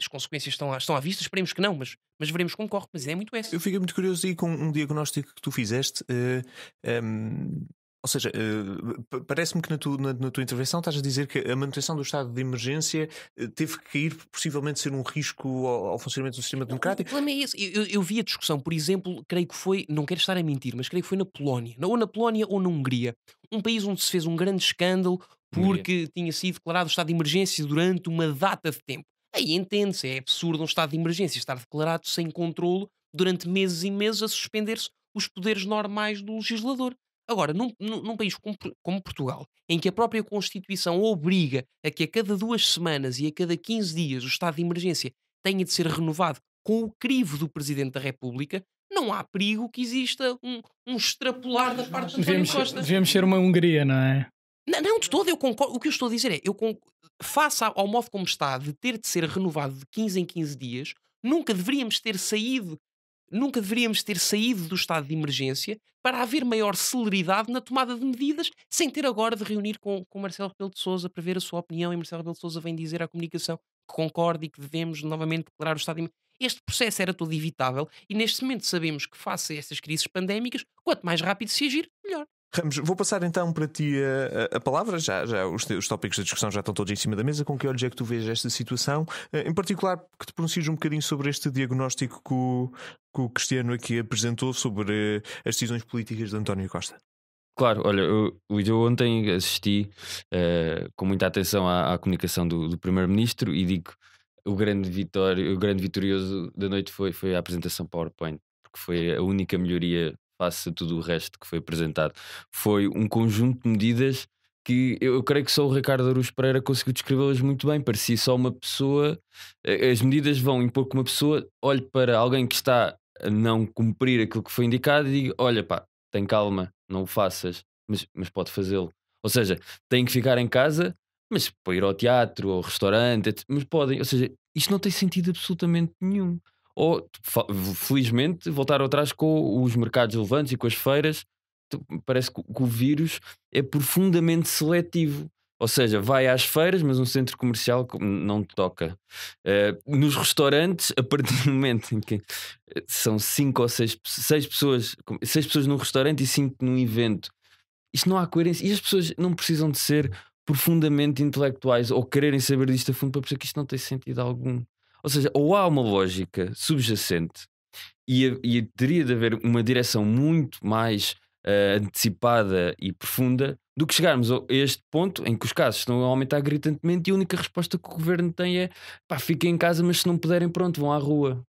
as consequências estão à, estão à vista, esperemos que não, mas, mas veremos como corre. Mas é muito essa. Eu fiquei muito curioso e com um diagnóstico que tu fizeste. Uh, um, Ou seja, uh, parece-me que na, tu, na, na, tua intervenção estás a dizer que a manutenção do estado de emergência uh, teve que cair, possivelmente ser um risco ao, ao funcionamento do sistema democrático. O problema é esse. Eu, eu, vi a discussão, por exemplo, creio que foi, não quero estar a mentir, mas creio que foi na Polónia, ou na Polónia ou na Hungria, um país onde se fez um grande escândalo porque Hungria. tinha sido declarado estado de emergência durante uma data de tempo. Aí entende-se, é absurdo um estado de emergência estar declarado sem controlo durante meses e meses a suspender-se os poderes normais do legislador. Agora, num, num país como, como, Portugal, em que a própria Constituição obriga a que a cada duas semanas e a cada 15 dias o estado de emergência tenha de ser renovado com o crivo do Presidente da República, não há perigo que exista um, um extrapolar da parte de António Costa. Devemos ser uma Hungria, não é? Não, não, de todo, eu concordo. O que eu estou a dizer é, eu face ao modo como está, de ter de ser renovado de 15 em 15 dias, nunca deveríamos ter saído nunca deveríamos ter saído do estado de emergência para haver maior celeridade na tomada de medidas, sem ter agora de reunir com, com Marcelo Rebelo de Sousa para ver a sua opinião e Marcelo Rebelo de Sousa vem dizer à comunicação que concorda e que devemos novamente declarar o estado de emergência. Este processo era todo evitável e neste momento sabemos que face a estas crises pandémicas, quanto mais rápido se agir, melhor. Ramos, vou passar então para ti a, a, palavra. Já, já os, os, tópicos da discussão já estão todos em cima da mesa. Com que olhos é que tu vês esta situação? Eh, em particular, que te pronuncies um bocadinho sobre este diagnóstico que o, que o Cristiano aqui apresentou sobre as decisões políticas de António Costa. Claro, olha, eu, eu ontem assisti uh, com muita atenção à, à comunicação do, do Primeiro-Ministro e digo o grande, vitório, o grande vitorioso da noite foi, foi a apresentação PowerPoint, porque foi a única melhoria face a tudo o resto que foi apresentado. Foi um conjunto de medidas que eu creio que só o Ricardo Aruz Pereira conseguiu descrevê-las muito bem. Parecia só uma pessoa. Eh, as medidas vão impor que uma pessoa olhe para alguém que está a não cumprir aquilo que foi indicado e diga: Olha, pá, tem calma, não o faças, mas, mas pode fazê-lo. Ou seja, tem que ficar em casa, mas para ir ao teatro, ao restaurante, mas podem. Ou seja, isto não tem sentido absolutamente nenhum ou felizmente voltaram atrás com os mercados relevantes e com as feiras. Parece que o vírus é profundamente seletivo. Ou seja, vai às feiras, mas um centro comercial não toca. Uh, nos restaurantes, a partir do momento em que eh, são cinco ou seis, seis pessoas, seis pessoas num restaurante e cinco num evento, isto não há coerência. E as pessoas não precisam de ser profundamente intelectuais ou quererem saber disto a fundo para perceber que isto não tem sentido algum. Ou seja, ou há uma lógica subjacente e, e teria de haver uma direção muito mais uh, antecipada e profunda do que chegarmos a este ponto em que os casos estão a aumentar gritantemente e a única resposta que o governo tem é pá, fiquem em casa, mas se não puderem, pronto, vão à rua.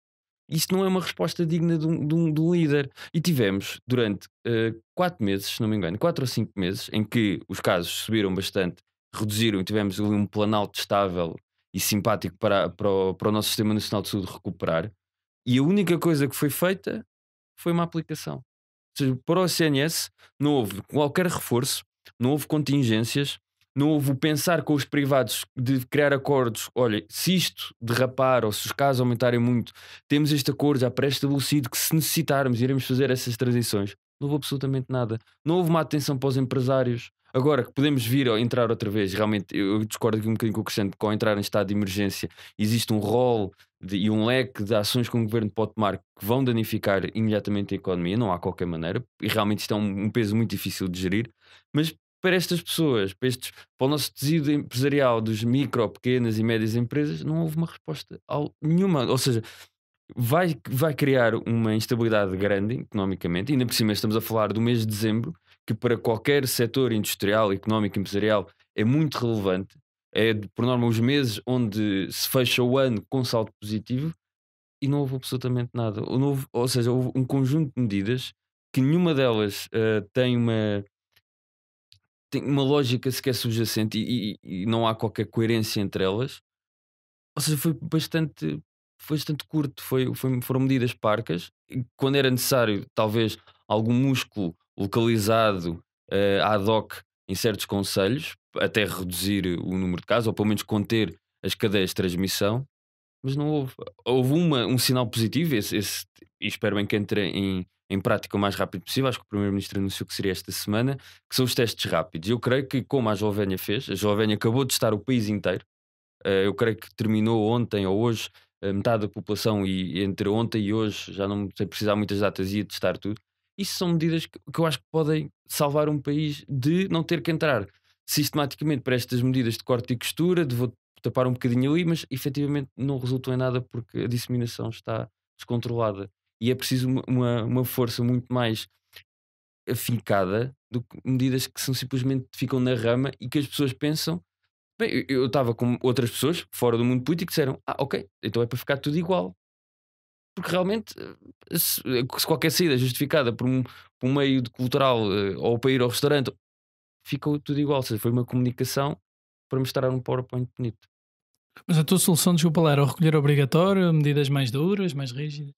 Isto não é uma resposta digna de um, de um, de um líder. E tivemos durante uh, quatro meses, se não me engano, quatro ou cinco meses, em que os casos subiram bastante, reduziram e tivemos um planalto estável e simpático para, para, o, para o nosso Sistema Nacional de Saúde recuperar. E a única coisa que foi feita foi uma aplicação. Seja, para o CNS não houve qualquer reforço, não houve contingências, não houve o pensar com os privados de criar acordos. Olha, se isto derrapar ou se os casos aumentarem muito, temos este acordo já pré-estabelecido que se necessitarmos iremos fazer essas transições. Não houve absolutamente nada. Não houve uma atenção para os empresários. Agora que podemos vir a entrar outra vez, realmente eu discordo aqui um bocadinho com o Cristiano, com entrar em estado de emergência existe um rol de, e um leque de ações que o governo pode tomar que vão danificar imediatamente a economia, não há qualquer maneira, e realmente isto é um, um peso muito difícil de gerir, mas para estas pessoas, para, estes, para o nosso tecido empresarial dos micro, pequenas e médias empresas, não houve uma resposta nenhuma. Ou seja, vai, vai criar uma instabilidade grande economicamente, ainda por cima estamos a falar do mês de dezembro, que para qualquer setor industrial, económico, empresarial é muito relevante. É, por norma, os meses onde se fecha o ano com saldo positivo e não houve absolutamente nada. Houve, ou seja, houve um conjunto de medidas que nenhuma delas uh, tem uma tem uma lógica sequer subjacente e, e, e, não há qualquer coerência entre elas. Ou seja, foi bastante, foi bastante curto, foi, foi, foram medidas parcas. Quando era necessário, talvez, algum músculo localizado uh, ad hoc em certos conselhos, até reduzir o número de casos, ou pelo menos conter as cadeias de transmissão, mas não houve. Houve uma, um sinal positivo, esse, esse, e espero bem que entre em, em prática o mais rápido possível. Acho que o Primeiro-Ministro anunciou que seria esta semana, que são os testes rápidos. Eu creio que, como a Eslovénia fez, a Eslovénia acabou de testar o país inteiro. Uh, eu creio que terminou ontem ou hoje metade da população, e entre ontem e hoje, já não sei precisar muitas datas, ia testar tudo Isso são medidas que, que eu acho que podem salvar um país de não ter que entrar sistematicamente para estas medidas de corte e costura, de vou tapar um bocadinho ali, mas efetivamente não resultam em nada porque a disseminação está descontrolada. E é preciso uma, uma, uma força muito mais afincada do que medidas que são simplesmente ficam na rama e que as pessoas pensam. Bem, eu estava com outras pessoas fora do mundo político que disseram: Ah, ok, então é para ficar tudo igual. Porque realmente, eh, se, se qualquer saída é justificada por um, por um meio cultural eh, ou para ir ao restaurante, ficou tudo igual. Ou seja, foi uma comunicação para mostrar um PowerPoint bonito. Mas a tua solução, desculpa lá, era o recolher obrigatório, medidas mais duras, mais rígidas?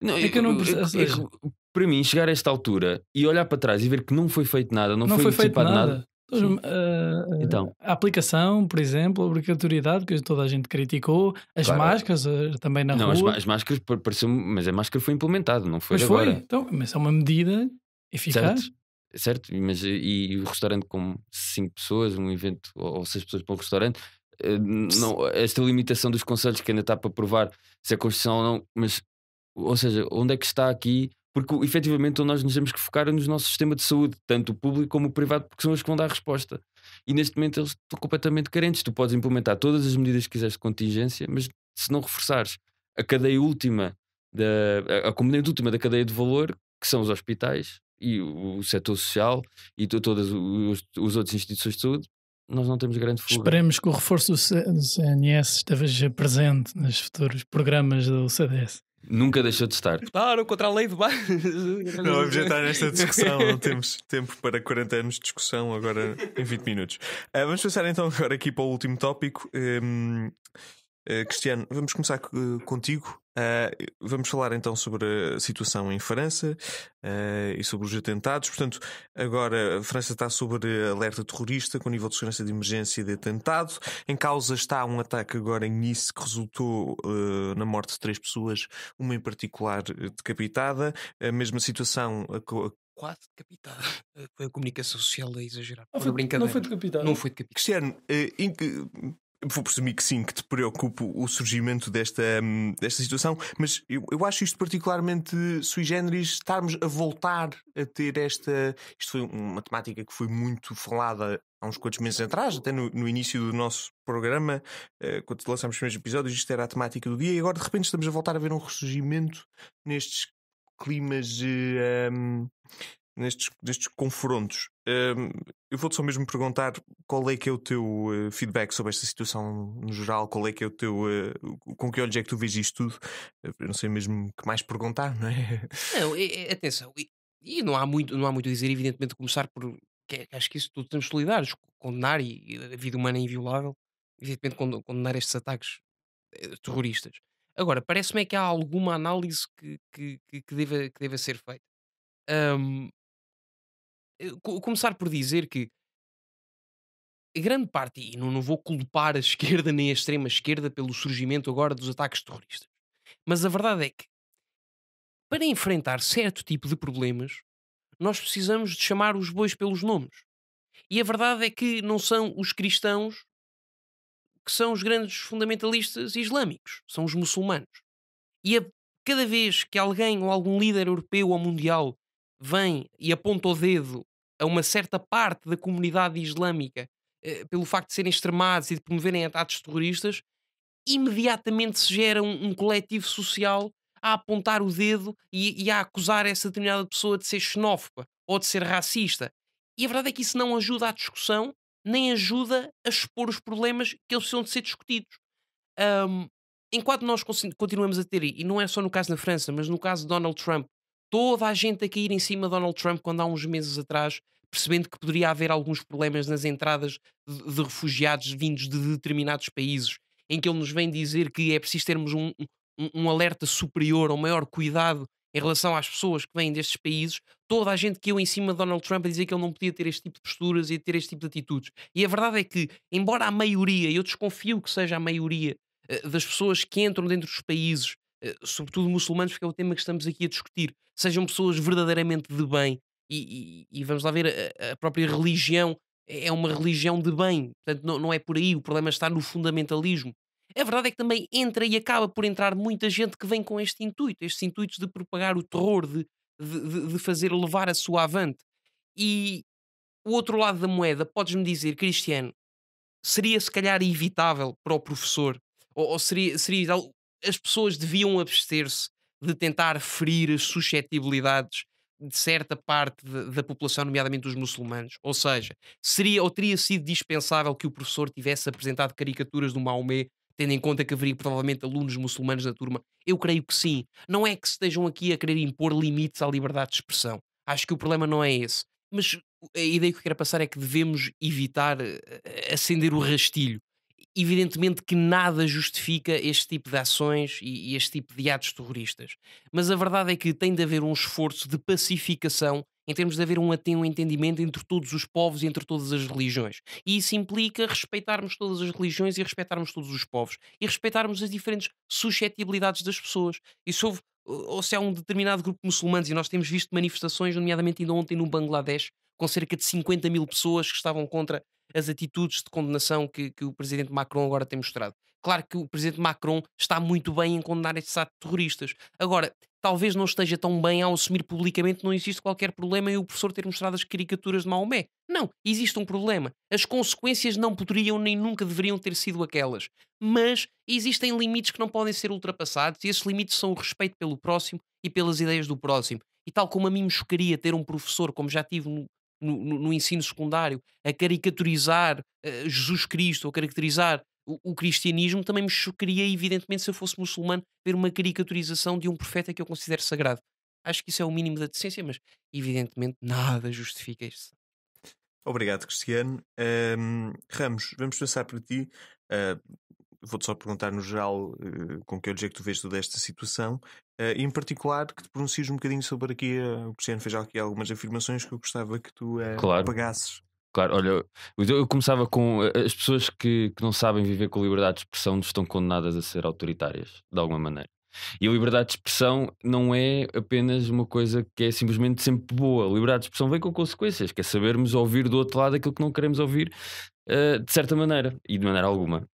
Não, É que eu não é para mim, chegar a esta altura e olhar para trás e ver que não foi feito nada, não, Não, foi, foi feito nada. nada. Ah, Então. A aplicação, por exemplo, a obrigatoriedade, que toda a gente criticou, as Claro. máscaras ah, também na não, as, rua. ma- as máscaras pa- pareceu mas a máscara foi implementada, não foi Mas de foi, agora. então, mas é uma medida eficaz. Certo? Certo, mas e, e o restaurante com 5 pessoas, um evento ou ou 6 pessoas para um restaurante, eh, não, esta limitação dos conselhos que ainda está para provar se é constitucional ou não, mas ou seja, onde é que está aqui? Porque efetivamente onde nós nos temos que focar é no nosso sistema de saúde, tanto o público como o privado, porque são os que vão dar a resposta. E neste momento eles estão completamente carentes. Tu podes implementar todas as medidas que quiseres de contingência, mas se não reforçares a cadeia última, da, a- componente última da cadeia de valor, que são os hospitais e o, o setor social e to- todas os, os outras instituições de saúde, nós não temos grande fuga. Esperemos que o reforço do CNS esteja presente nos futuros programas do CDS. Nunca deixou de estar. Claro, contra a lei de base. Não vamos entrar nesta discussão, não temos tempo para 40 anos de discussão agora em 20 minutos. Ah, vamos passar então agora aqui para o último tópico. Hum, ah, Cristiano, vamos começar co- contigo. Ah, vamos falar então sobre a situação em França ah, e sobre os atentados. Portanto, agora a França está sobre alerta terrorista com nível de segurança de emergência de atentado. Em causa está um ataque agora em Nice que resultou ah, na morte de três pessoas, uma em particular decapitada. A mesma situação Quase decapitada. Foi a comunicação social a exagerar. Ah, Foi foi- brincadeira. não foi decapitado? Não foi decapitada. Cristiano, em que- vou presumir que sim, que te preocupa o surgimento desta, hum, desta situação, mas eu, eu acho isto particularmente sui generis estarmos a voltar a ter esta. Isto foi uma temática que foi muito falada há uns quantos meses atrás, até no, no início do nosso programa, eh, quando lançámos os primeiros episódios, isto era a temática do dia, e agora de repente estamos a voltar a ver um ressurgimento nestes climas. eh, hum, nestes, nestes confrontos. Hum, eu vou-te só mesmo perguntar qual é que é o teu eh, feedback sobre esta situação no geral, qual é que é o teu. eh, com que olhos é que tu vês isto tudo? Eu não sei mesmo que mais perguntar, não é? Não, é- atenção, e, e não, há muito, não há muito a dizer, evidentemente, começar por. Que, acho que isso todos estamos solidários, condenar e, e a vida humana é inviolável, evidentemente, con- condenar estes ataques eh, terroristas. Agora, parece-me é que há alguma análise que, que, que, deva, que deva ser feita. Co- começar por dizer que grande parte, e não, não vou culpar a esquerda nem a extrema esquerda pelo surgimento agora dos ataques terroristas, mas a verdade é que para enfrentar certo tipo de problemas, nós precisamos de chamar os bois pelos nomes. E a verdade é que não são os cristãos que são os grandes fundamentalistas islâmicos, são os muçulmanos. E a- cada vez que alguém ou algum líder europeu ou mundial vem e aponta o dedo a uma certa parte da comunidade islâmica eh, pelo facto de serem extremados e de promoverem ataques terroristas, imediatamente se gera um, um coletivo social a apontar o dedo e, e a acusar essa determinada pessoa de ser xenófoba ou de ser racista. E a verdade é que isso não ajuda à discussão, nem ajuda a expor os problemas que eles precisam de ser discutidos. Ahm, enquanto nós continuamos a ter, e não é só no caso da França, mas no caso de Donald Trump, toda a gente a cair em cima de Donald Trump quando há uns meses atrás, percebendo que poderia haver alguns problemas nas entradas de, de refugiados vindos de determinados países, em que ele nos vem dizer que é preciso termos um, um, um alerta superior, um maior cuidado em relação às pessoas que vêm destes países, toda a gente caiu em cima de Donald Trump a dizer que ele não podia ter este tipo de posturas e ter este tipo de atitudes. E a verdade é que, embora a maioria, eu desconfio que seja a maioria eh, das pessoas que entram dentro dos países, sobretudo muçulmanos, porque é o tema que estamos aqui a discutir, sejam pessoas verdadeiramente de bem, e, e- e vamos lá ver, a, a própria religião é é uma religião de bem, portanto não, não é por aí, o problema está no fundamentalismo. A verdade é que também entra e acaba por entrar muita gente que vem com este intuito, estes intuitos de propagar o terror, de, de, de, de fazer levar a sua avante. E o outro lado da moeda, podes-me dizer, Cristiano, seria se calhar evitável para o professor, ou, ou seria, seria as pessoas deviam abster-se de tentar ferir as suscetibilidades de certa parte de, da população, nomeadamente dos muçulmanos. Ou seja, seria ou teria sido dispensável que o professor tivesse apresentado caricaturas do Maomé, tendo em conta que haveria provavelmente alunos muçulmanos na turma? Eu creio que sim. Não é que estejam aqui a querer impor limites à liberdade de expressão. Acho que o problema não é esse. Mas a ideia que eu quero passar é que devemos evitar eh, acender o rastilho evidentemente que nada justifica este tipo de ações e, este tipo de atos terroristas. Mas a verdade é que tem de haver um esforço de pacificação em termos de haver um, um entendimento entre todos os povos e entre todas as religiões. E isso implica respeitarmos todas as religiões e respeitarmos todos os povos e respeitarmos as diferentes suscetibilidades das pessoas. E se houve, ou se há um determinado grupo de muçulmanos, e nós temos visto manifestações, nomeadamente ainda ontem no Bangladesh, com cerca de 50 mil pessoas que estavam contra as atitudes de condenação que, que o presidente Macron agora tem mostrado. Claro que o presidente Macron está muito bem em condenar estes atos terroristas. Agora, talvez não esteja tão bem ao assumir publicamente não existe qualquer problema em o professor ter mostrado as caricaturas de Maomé. Não, existe um problema. As consequências não poderiam nem nunca deveriam ter sido aquelas. Mas existem limites que não podem ser ultrapassados e esses limites são o respeito pelo próximo e pelas ideias do próximo. E tal como a mim me chocaria ter um professor, como já tive no, no, no, ensino secundário a caricaturizar uh, Jesus Cristo ou caracterizar o, o, cristianismo, também me chocaria, evidentemente, se eu fosse muçulmano, ver uma caricaturização de um profeta que eu considero sagrado. Acho que isso é o mínimo da decência, mas evidentemente nada justifica isso. Obrigado, Cristiano. Um, Ramos, vamos passar para ti. Uh, Vou-te só perguntar no geral uh, com que olhos é que tu vês toda esta situação Uh, e em particular que te pronuncies um bocadinho sobre aqui, uh, o Cristiano fez aqui algumas afirmações que eu gostava que tu claro. pagasses. Claro, olha, eu começava com as pessoas que, que não sabem viver com liberdade de expressão estão condenadas a ser autoritárias, de alguma maneira. E a liberdade de expressão não é apenas uma coisa que é simplesmente sempre boa. A liberdade de expressão vem com consequências, que é sabermos ouvir do outro lado aquilo que não queremos ouvir uh, de certa maneira e de maneira alguma.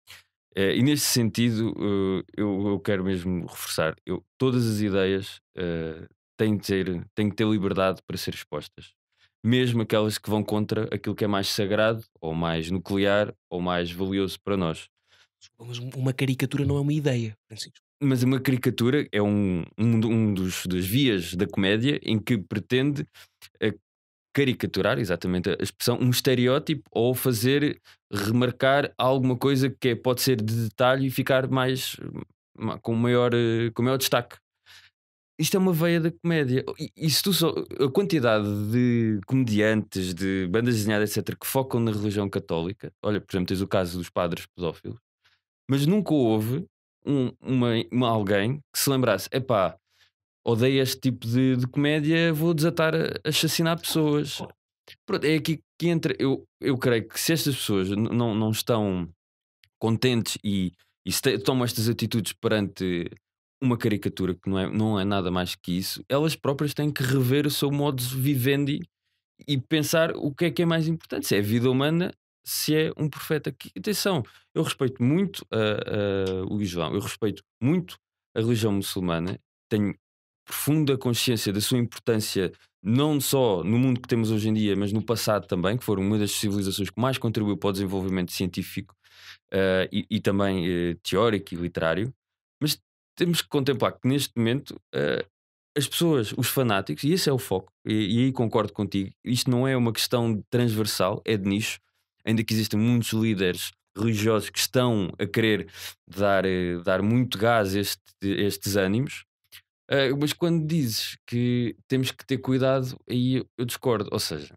Uh, e nesse sentido, uh, eu, eu, quero mesmo reforçar: eu, todas as ideias uh, têm, de ter, têm que ter liberdade para ser expostas, mesmo aquelas que vão contra aquilo que é mais sagrado, ou mais nuclear, ou mais valioso para nós. Mas uma caricatura não é uma ideia, Francisco. Mas uma caricatura é um, um, um dos, das vias da comédia em que pretende caricaturar, exatamente a expressão, um estereótipo ou fazer remarcar alguma coisa que é, pode ser de detalhe e ficar mais com maior, eh, com maior destaque. Isto é uma veia da comédia. E, e se tu só, a quantidade de comediantes, de bandas desenhadas, etc., que focam na religião católica, olha, por exemplo, tens o caso dos padres pedófilos, mas nunca houve um, uma, uma, alguém que se lembrasse: epá, odeio este tipo de, de comédia, vou desatar a assassinar pessoas. Pronto, é aqui que entra. Eu, eu creio que se estas pessoas não, não estão contentes e, e te, tomam estas atitudes perante uma caricatura que não é, não é nada mais que isso, elas próprias têm que rever o seu modo de vivendi e pensar o que é que é mais importante, se é a vida humana, se é um profeta. Que, atenção, eu respeito muito uh, uh, o Islão, eu respeito muito a religião muçulmana, tenho profunda consciência da sua importância, não só no mundo que temos hoje em dia, mas no passado também, que foram uma das civilizações que mais contribuiu para o desenvolvimento científico uh, e, e, também uh, teórico e literário. Mas temos que contemplar que neste momento uh, as pessoas, os fanáticos, e esse é o foco, e, e aí concordo contigo, isto não é uma questão transversal, é de nicho, ainda que existem muitos líderes religiosos que estão a querer dar, dar muito gás a este, estes ânimos, Uh, mas quando dizes que temos que ter cuidado, aí eu, discordo. Ou seja,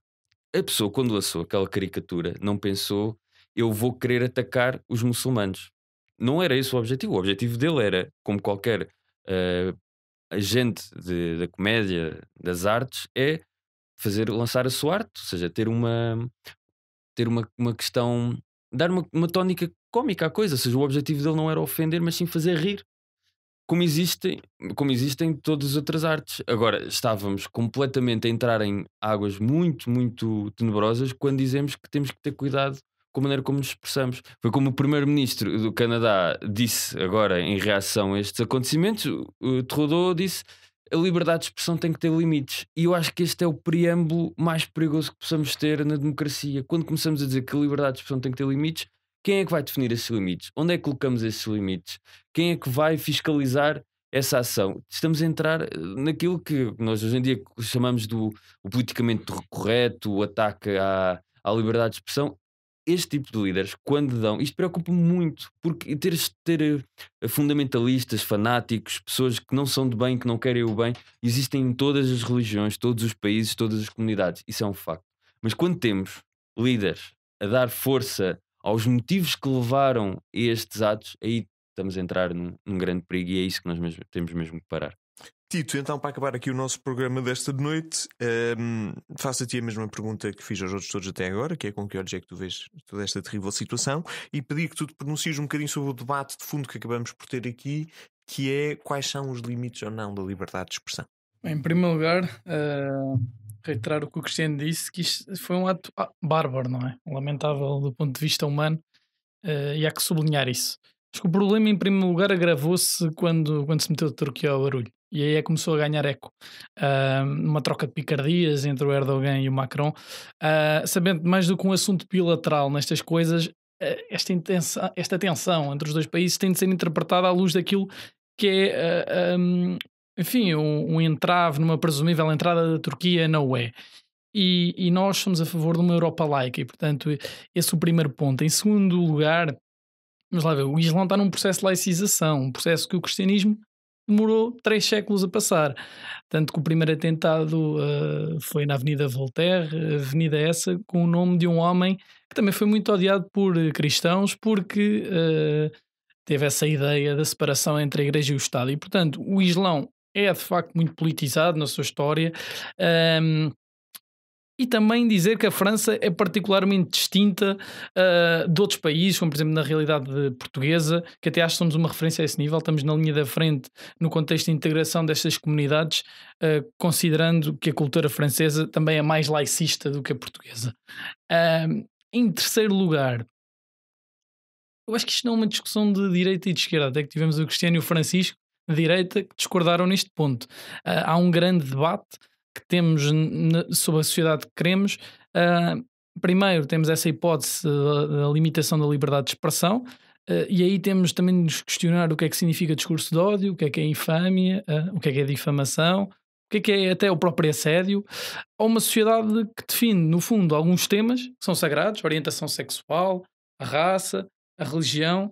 a pessoa, quando lançou aquela caricatura, não pensou eu vou querer atacar os muçulmanos. Não era esse o objetivo. O objetivo dele era, como qualquer uh, agente de, da comédia, das artes, é fazer lançar a sua arte, ou seja, ter uma ter uma, uma questão, dar uma, uma tónica cómica à coisa. Ou seja, o objetivo dele não era ofender, mas sim fazer rir como existem, como existem todas as outras artes. Agora, estávamos completamente a entrar em águas muito, muito tenebrosas quando dizemos que temos que ter cuidado com a maneira como nos expressamos. Foi como o primeiro-ministro do Canadá disse agora em reação a estes acontecimentos, o Trudeau disse a liberdade de expressão tem que ter limites. E eu acho que este é o preâmbulo mais perigoso que possamos ter na democracia. Quando começamos a dizer que a liberdade de expressão tem que ter limites, quem é que vai definir esses limites? Onde é que colocamos esses limites? Quem é que vai fiscalizar essa ação? Estamos a entrar eh, naquilo que nós hoje em dia chamamos do politicamente correto, o ataque à, à liberdade de expressão este tipo de líderes, quando dão, isto preocupa-me muito, porque ter, ter eh, fundamentalistas, fanáticos, pessoas que não são de bem, que não querem o bem, existem em todas as religiões, todos os países, todas as comunidades. Isso é um facto. Mas quando temos líderes a dar força aos motivos que levaram a estes atos, aí estamos a entrar num, num grande perigo e é isso que nós mesmo, temos mesmo que parar. Tito, então para acabar aqui o nosso programa desta noite, um, faço a ti a mesma pergunta que fiz aos outros todos até agora, que é com que olhos é que tu vês toda esta terrível situação, e pedir que tu te pronuncies um bocadinho sobre o debate de fundo que acabamos por ter aqui, que é quais são os limites ou não da liberdade de expressão. Em primeiro lugar, uh, reiterar o que o Cristiano disse, que isto foi um ato ah, bárbaro, não é? Lamentável do ponto de vista humano, uh, e há que sublinhar isso. Acho que o problema, em primeiro lugar, agravou-se quando, quando se meteu a Turquia ao barulho. E aí é começou a ganhar eco. Uh, uma troca de picardias entre o Erdogan e o Macron. Uh, sabendo mais do que um assunto bilateral nestas coisas, uh, esta, intensa, esta tensão entre os dois países tem de ser interpretada à luz daquilo que é, um, enfim, um, um, entrave numa presumível entrada da Turquia na UE. E, e nós somos a favor de uma Europa laica, e portanto, esse é o primeiro ponto. Em segundo lugar, vamos lá ver, o Islão está num processo de laicização, um processo que o cristianismo demorou três séculos a passar. Tanto que o primeiro atentado uh, foi na Avenida Voltaire, avenida essa com o nome de um homem que também foi muito odiado por cristãos, porque uh, teve essa ideia da separação entre a Igreja e o Estado. E, portanto, o Islão é de facto muito politizado na sua história. Um, e também dizer que a França é particularmente distinta uh, de outros países, como por exemplo na realidade portuguesa, que até acho que somos uma referência a esse nível, estamos na linha da frente no contexto de integração destas comunidades, uh, considerando que a cultura francesa também é mais laicista do que a portuguesa. Uh, em terceiro lugar, eu acho que isto não é uma discussão de direita e de esquerda, até que tivemos o Cristiano e o Francisco, direita, que discordaram neste ponto. há um grande debate que temos sobre a sociedade que queremos, uh, primeiro temos essa hipótese da, da, limitação da liberdade de expressão, uh, e aí temos também de nos questionar o que é que significa discurso de ódio, o que é que é infâmia, uh, o que é que é difamação, o que é que é até o próprio assédio, a uma sociedade que define, no fundo, alguns temas que são sagrados, orientação sexual, a raça, a religião,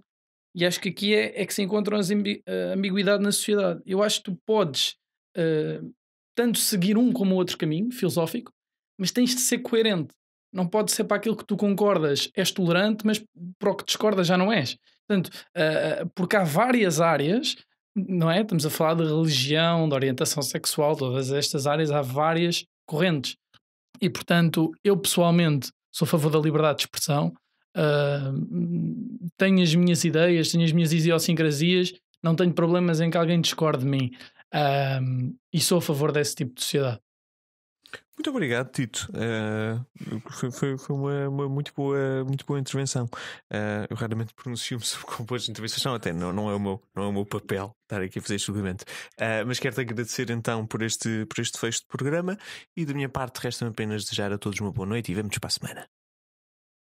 e acho que aqui é, é que se encontram a ambiguidade na sociedade. Eu acho que tu podes uh, tanto seguir um como o outro caminho filosófico, mas tens de ser coerente. Não pode ser para aquilo que tu concordas és tolerante, mas para o que discordas já não és. Portanto, uh, porque há várias áreas, não é? Estamos a falar de religião, de orientação sexual, todas estas áreas, há várias correntes. E, portanto, eu pessoalmente sou a favor da liberdade de expressão, uh, tenho as minhas ideias, tenho as minhas idiosincrasias, não tenho problemas em que alguém discorde de mim. Um, e sou a favor desse tipo de sociedade. Muito obrigado, Tito. Uh, foi, foi, foi uma, uma, muito, boa, muito boa intervenção. Uh, eu raramente pronuncio-me sobre compostos de intervenções, não, até não, não, é o meu, não é o meu papel estar aqui a fazer este julgamento. Uh, mas quero-te agradecer então por este, por este fecho de programa e da minha parte resta-me apenas desejar a todos uma boa noite e vemos para a semana.